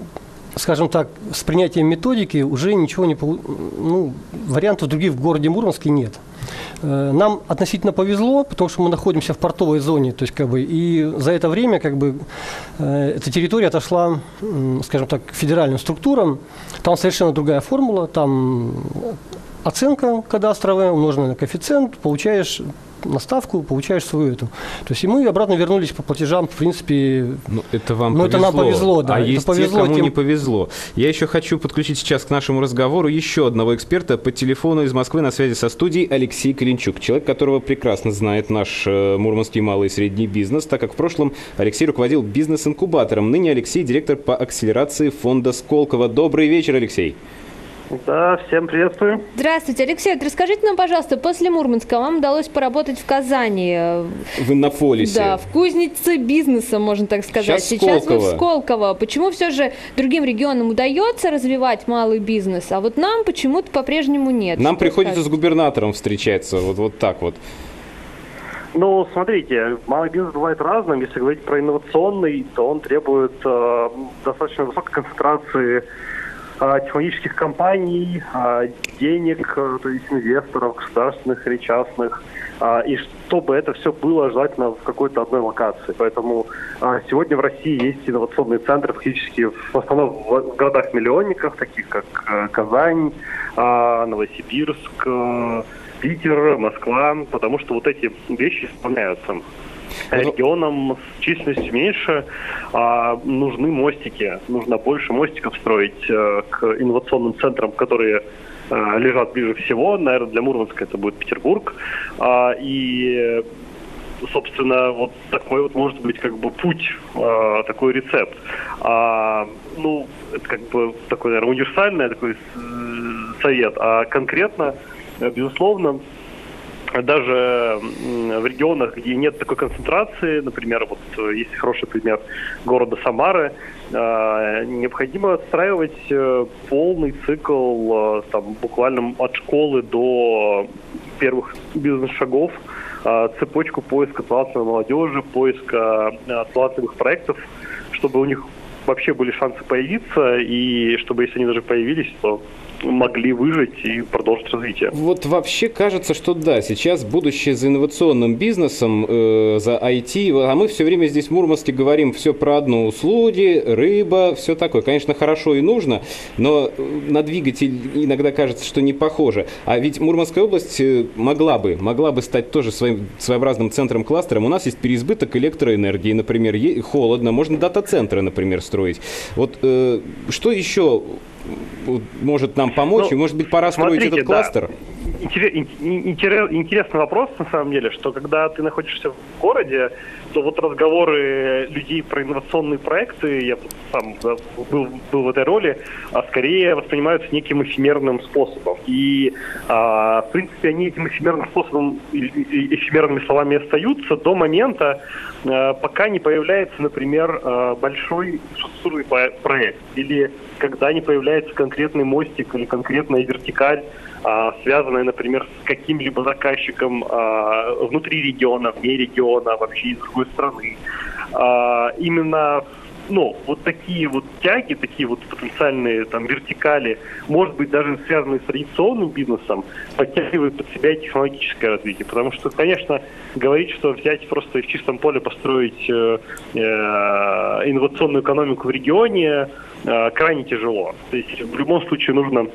скажем так, с принятием методики уже ничего не полу- ну, вариантов других в городе Мурманске нет. Э, Нам относительно повезло, потому что мы находимся в портовой зоне, то есть как бы и за это время как бы э, эта территория отошла, скажем так, к федеральным структурам. Там совершенно другая формула, там оценка кадастровая, умноженная на коэффициент, получаешь наставку, получаешь свою эту. То есть и мы обратно вернулись по платежам, в принципе, Ну, это вам Ну, это повезло. нам повезло, да, А это есть повезло те, кому тем- не повезло. Я еще хочу подключить сейчас к нашему разговору еще одного эксперта по телефону из Москвы на связи со студией Алексей Калинчук. Человек, которого прекрасно знает наш э, мурманский малый и средний бизнес, так как в прошлом Алексей руководил бизнес-инкубатором. Ныне Алексей директор по акселерации фонда Сколково. Добрый вечер, Алексей. Да, всем приветствую. Здравствуйте, Алексей, вот расскажите нам, пожалуйста, после Мурманска вам удалось поработать в Казани, э, В Иннополисе. да, в кузнице бизнеса, можно так сказать. Сейчас вы в Сколково. Сколково. Почему все же другим регионам удается развивать малый бизнес, а вот нам почему-то по-прежнему нет? Нам Что приходится с скажете? губернатором встречаться, вот, вот так вот. Ну, смотрите, малый бизнес бывает разным. Если говорить про инновационный, то он требует э, достаточно высокой концентрации технологических компаний, э, денег, э, то есть инвесторов, государственных или частных. И чтобы это все было желательно в какой-то одной локации. Поэтому сегодня в России есть инновационные центры фактически в основном в, городах-миллионниках, таких как э, Казань, Новосибирск, э, Питер, Москва, потому что вот эти вещи исполняются. Регионам с численностью меньше а, нужны мостики, нужно больше мостиков строить э, к инновационным центрам, которые э, лежат ближе всего. Наверное, для Мурманска это будет Петербург. А, и собственно, вот такой вот может быть как бы путь, э, такой рецепт. А, ну, это как бы такой, наверное, универсальный такой э, совет. А конкретно, безусловно, даже в регионах, где нет такой концентрации, например, вот э, есть хороший пример города Самары, э, необходимо отстраивать э, полный цикл там, буквально от школы до первых бизнес-шагов, цепочку поиска талантливой молодежи, поиска талантливых проектов, чтобы у них вообще были шансы появиться, и чтобы, если они даже появились, то могли выжить и продолжить развитие. Вот вообще кажется, что да, сейчас будущее за инновационным бизнесом, э, за IT, а мы все время здесь в Мурманске говорим все про одно, услуги, рыба, все такое. Конечно, хорошо и нужно, но на двигатель иногда кажется, что не похоже. А ведь Мурманская область э, могла бы, могла бы стать тоже своим своеобразным центром-кластером. У нас есть переизбыток электроэнергии, например, холодно, можно дата-центры, например, строить. Вот э, что еще может нам помочь, ну, и может быть пора смотрите, строить этот кластер? Интересный вопрос, на самом деле, что когда ты находишься в городе, то вот разговоры людей про инновационные проекты, я сам был, был в этой роли, а скорее воспринимаются неким эфемерным способом. И, а, в принципе, они этим эфемерным способом, эфемерными словами остаются до момента, а, пока не появляется, например, а, большой инфраструктурный проект, или когда не появляется конкретный мостик или конкретная вертикаль, связанная, например, с каким-либо заказчиком а, внутри региона, вне региона, вообще из другой страны. А, именно ну, вот такие вот тяги, такие вот потенциальные там вертикали, может быть, даже связанные с традиционным бизнесом, подтягивают под себя технологическое развитие. Потому что, конечно, говорить, что взять просто в чистом поле построить э, э, инновационную экономику в регионе э, крайне тяжело. То есть в любом случае нужно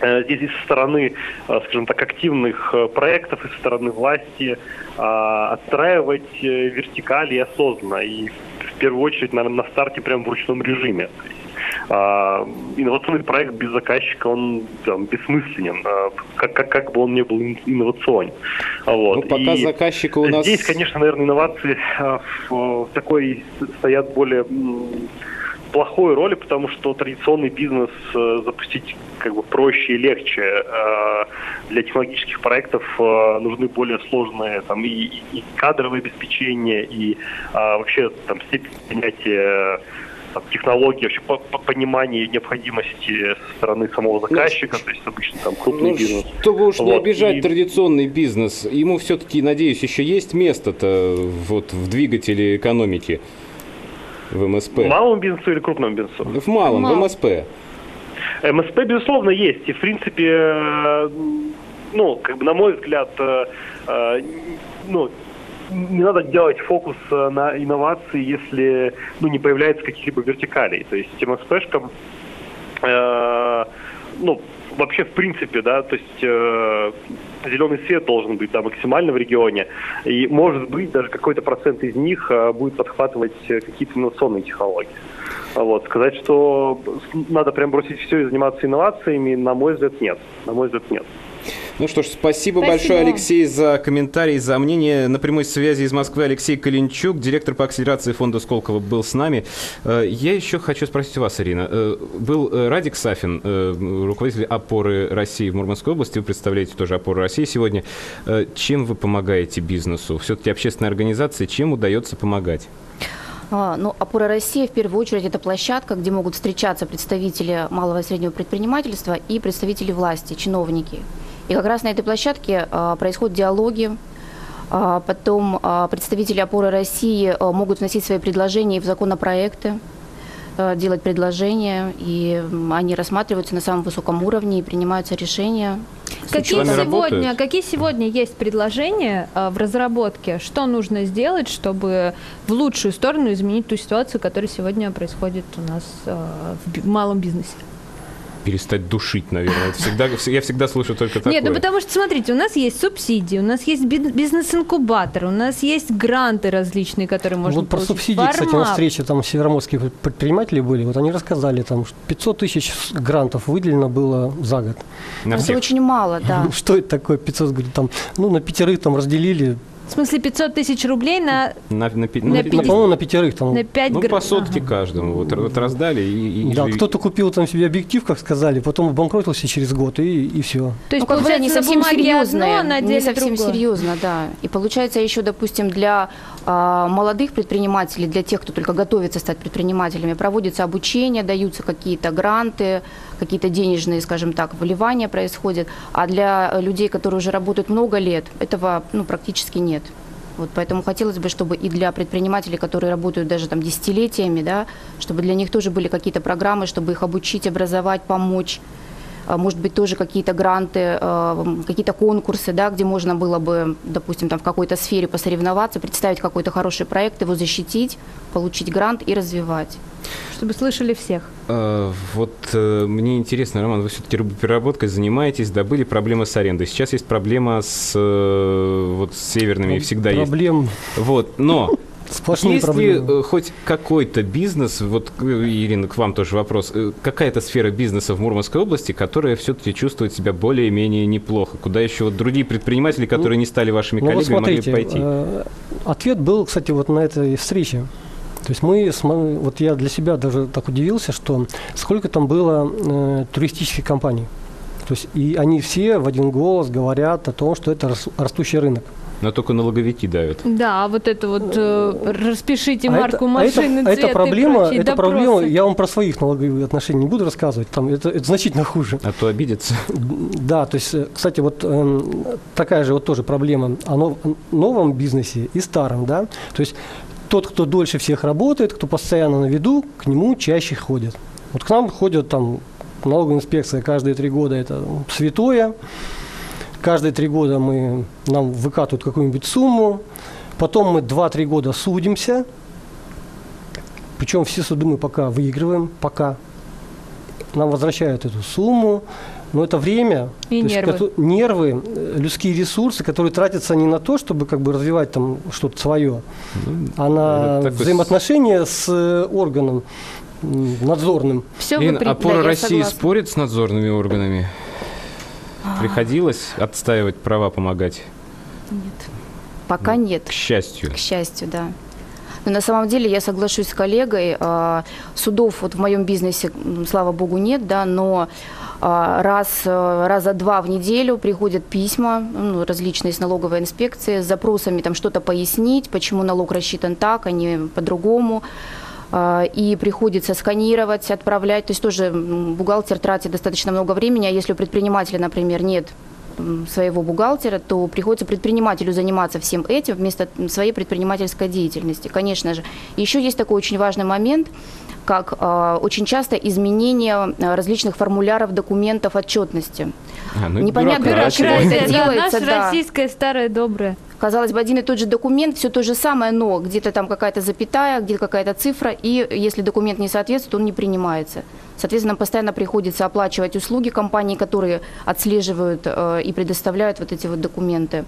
здесь и со стороны, э, скажем так, активных э, проектов, и со стороны власти отстраивать вертикали осознанно. И в первую очередь, наверное, на старте прямо в ручном режиме. А, инновационный проект без заказчика, он там, бессмысленен, как, как, как бы он ни был инновационен. Вот. Ну, пока и заказчика у нас... Здесь, конечно, наверное, инновации в такой стоят более плохой роли, потому что традиционный бизнес э, запустить как бы проще и легче. Э, для технологических проектов э, нужны более сложные там и, и кадровое обеспечение, и вообще там степень принятия там, технологий, вообще по, по понимание необходимости со стороны самого заказчика, ну, то есть обычно там крупный ну, бизнес. Чтобы уж вот. не обижать и... традиционный бизнес, ему все-таки, надеюсь, еще есть место-то вот в двигателе экономики в МСП? Малому бизнесу или крупному бизнесу? В малом, Мал. в МСП. МСП, безусловно, есть. И, в принципе, э, ну, как бы, на мой взгляд, э, э, ну, не надо делать фокус на инновации, если ну, не появляется каких-либо вертикалей. То есть МСПшкам э, ну, вообще в принципе, да, то есть э, зеленый свет должен быть да, максимально в регионе, и может быть даже какой-то процент из них э, будет подхватывать э, какие-то инновационные технологии. Вот. Сказать, что надо прям бросить все и заниматься инновациями, на мой взгляд, нет. На мой взгляд, нет. Ну что ж, спасибо, спасибо большое, Алексей, за комментарий, за мнение. На прямой связи из Москвы Алексей Калинчук, директор по акселерации фонда Сколково, был с нами. Э, я еще хочу спросить вас, Ирина. Э, был э, Радик Сафин, руководитель опоры России в Мурманской области. Вы представляете тоже опору России сегодня. Чем вы помогаете бизнесу? Все-таки общественная организация, чем удается помогать? А, ну, «Опора России» в первую очередь это площадка, где могут встречаться представители малого и среднего предпринимательства и представители власти, чиновники. И как раз на этой площадке а, происходят диалоги, а, потом представители «Опоры России» могут вносить свои предложения в законопроекты, делать предложения, и они рассматриваются на самом высоком уровне и принимаются решения. Какие сегодня, какие сегодня есть предложения в разработке? Что нужно сделать, чтобы в лучшую сторону изменить ту ситуацию, которая сегодня происходит у нас в малом бизнесе? Перестать душить, наверное. Это всегда, я всегда слышу только такое. Нет, ну потому что, смотрите, у нас есть субсидии, у нас есть бизнес-инкубатор, у нас есть гранты различные, которые можно Вот про субсидии, Формат. кстати, на встрече там североморские предприниматели были, вот они рассказали, там 500 тысяч грантов выделено было за год. На это всех. очень мало, да. Что это такое 500, говорит, там, ну, на пятерых там разделили, В смысле 500 тысяч рублей на... На, на, пи- На на, пи- пи- По-моему, на пятерых там. На 5 ну, по сотке каждому. Вот, вот раздали и, и Да, живи. кто-то купил там себе объектив, как сказали, потом обанкротился через год, и, и все. То есть, ну, бы, да, не получается, на совсем а на не совсем другое. серьезно, да. И получается еще, допустим, для а, молодых предпринимателей, для тех, кто только готовится стать предпринимателями, проводится обучение, даются какие-то гранты, какие-то денежные, скажем так, вливания происходят. А для людей, которые уже работают много лет, этого ну, практически нет. Вот поэтому хотелось бы, чтобы и для предпринимателей, которые работают даже там десятилетиями, да, чтобы для них тоже были какие-то программы, чтобы их обучить, образовать, помочь. А, Может быть, тоже какие-то гранты, э, какие-то конкурсы, да, где можно было бы, допустим, там в какой-то сфере посоревноваться, представить какой-то хороший проект, его защитить, получить грант и развивать. Чтобы слышали всех. А, Вот э, мне интересно, Роман, вы все-таки рыбопереработкой занимаетесь, да, были проблемы с арендой. Сейчас есть проблема с, э, вот, с северными, всегда есть. Проблем Вот, но Сплошные есть проблемы. ли э, хоть какой-то бизнес, вот, э, Ирина, к вам тоже вопрос, э, какая-то сфера бизнеса в Мурманской области, которая все-таки чувствует себя более-менее неплохо? Куда еще вот другие предприниматели, которые не стали вашими Ну вот коллегами, смотрите, могли пойти? ответ был, кстати, вот на этой встрече. То есть мы, вот я для себя даже так удивился, что сколько там было э, туристических компаний. То есть и они все в один голос говорят о том, что это рас- растущий рынок. Но только налоговики давят. Да, а вот это вот э, распишите А марку это- а это- машины, а это цвет и проблема, прочие это допросы. проблема. Я вам про своих налоговые отношения не буду рассказывать. Там это, это значительно хуже. А то обидятся. Да, то есть, э, кстати, вот эм, такая же вот тоже проблема о нов- новом бизнесе и старом, да. То есть тот, кто дольше всех работает, кто постоянно на виду, к нему чаще ходят. Вот к нам ходят там налоговая инспекция каждые три года, это святое. Каждые три года мы, нам выкатывают какую-нибудь сумму. Потом мы 2-3 года судимся. Причем все суды мы пока выигрываем, пока. Нам возвращают эту сумму. Но это время, И то есть нервы. кото- нервы, э, людские ресурсы, которые тратятся не на то, чтобы как бы развивать там что-то свое, а на с- взаимоотношения с э, органом надзорным. Все Ирина, опора России спорит с надзорными органами? Приходилось отстаивать права, помогать? Пока нет. К счастью. К счастью, да. Но на самом деле я соглашусь с коллегой. а, Судов вот в моем бизнесе, слава богу, нет, да, но а, раз, э, раза два в неделю приходят письма ну, различные с налоговой инспекции с запросами там что-то пояснить, почему налог рассчитан так, а не по-другому. А, И приходится сканировать, отправлять. То есть тоже бухгалтер тратит достаточно много времени, а если у предпринимателя, например, нет своего бухгалтера, то приходится предпринимателю заниматься всем этим вместо своей предпринимательской деятельности, конечно же. Еще есть такой очень важный момент, как э, очень часто изменение э, различных формуляров, документов отчетности. А, ну, Непонятно, бюрократия. это Да, делается, наша да. российская старая добрая. Казалось бы, один и тот же документ, все то же самое, но где-то там какая-то запятая, где-то какая-то цифра, и если документ не соответствует, он не принимается. Соответственно, нам постоянно приходится оплачивать услуги компаний, которые отслеживают э, и предоставляют вот эти вот документы.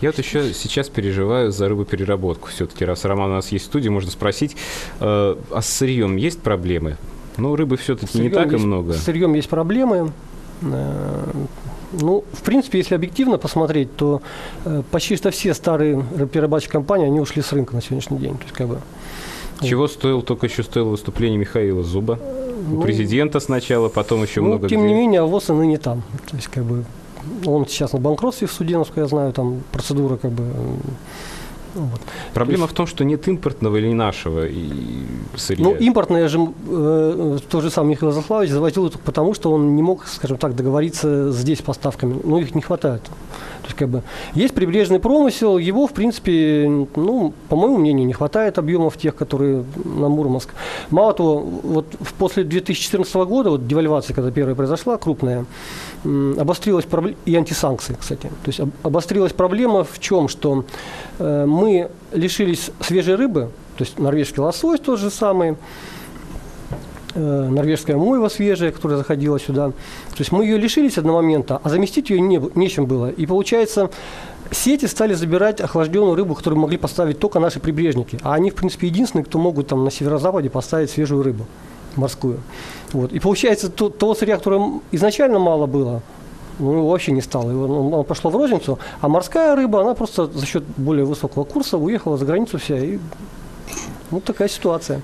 Я вот еще сейчас переживаю за рыбопереработку. Все-таки, раз Роман у нас есть в студии, можно спросить, э, а с сырьем есть проблемы? Ну, рыбы все-таки не так и есть- много. С сырьем есть проблемы. Э, Ну, в принципе, если объективно посмотреть, то э, почти что все старые перерабатывающие компании, они ушли с рынка на сегодняшний день. То есть, как бы, Чего стоил, только еще стоило выступление Михаила Зуба? У Ну, президента сначала, потом еще ну, много тем где. не менее, АВОЗ и ныне там. То есть, как бы, он сейчас на банкротстве в суде, насколько я знаю, там процедура как бы... м, вот. Проблема То в том, что нет импортного или нашего и сырья. Ну, импортное же, э, тот же сам Михаил Заславович завозил только потому, что он не мог, скажем так, договориться здесь с поставками. Ну, их не хватает. То есть, как бы, есть прибрежный промысел, его, в принципе, ну, по моему мнению, не хватает объемов тех, которые на Мурманск. Мало того, вот после 2014 года, вот девальвация, когда первая произошла, крупная, обострилась проблема, и антисанкции, кстати. То есть об- обострилась проблема в чем, что э, мы лишились свежей рыбы, то есть норвежский лосось тот же самый, э, норвежская мойва свежая, которая заходила сюда. То есть мы ее лишились одного момента, а заместить ее не, нечем было. И получается, сети стали забирать охлажденную рыбу, которую могли поставить только наши прибрежники. А они, в принципе, единственные, кто могут там на северо-западе поставить свежую рыбу морскую. Вот. И получается, то, того сырья, которого изначально мало было, ну, вообще не стало. Он, он пошло в розницу, а морская рыба, она просто за счет более высокого курса уехала за границу вся. И ну, такая ситуация.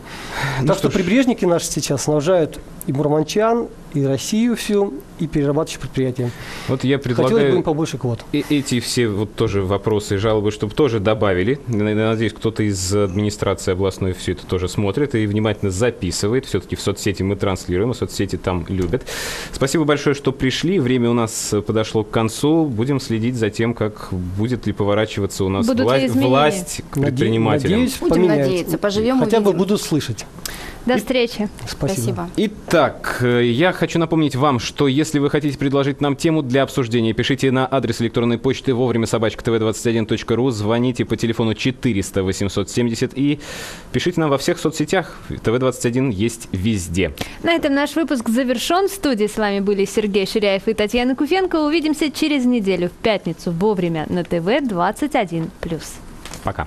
Ну, так что, что прибрежники наши сейчас снабжают и мурманчан, и Россию всю, и перерабатывающие предприятия. Вот я предлагаю... Хотелось бы им побольше квот. И эти все вот тоже вопросы и жалобы, чтобы тоже добавили. Надеюсь, кто-то из администрации областной все это тоже смотрит и внимательно записывает. Все-таки в соцсети мы транслируем, и соцсети там любят. Спасибо большое, что пришли. Время у нас подошло к концу. Будем следить за тем, как будет ли поворачиваться у нас вла- власть к предпринимателям. Надеюсь, Будем поменяется. надеяться, поживем Хотя увидим. бы буду слышать. До встречи. Спасибо. Спасибо. Итак, э, я хочу напомнить вам, что если вы хотите предложить нам тему для обсуждения, пишите на адрес электронной почты вовремя собачка tv21.ru, звоните по телефону 400 870 и пишите нам во всех соцсетях. ТВ-21 есть везде. На этом наш выпуск завершен. В студии с вами были Сергей Ширяев и Татьяна Куфенко. Увидимся через неделю в пятницу вовремя на ТВ-21+. Пока.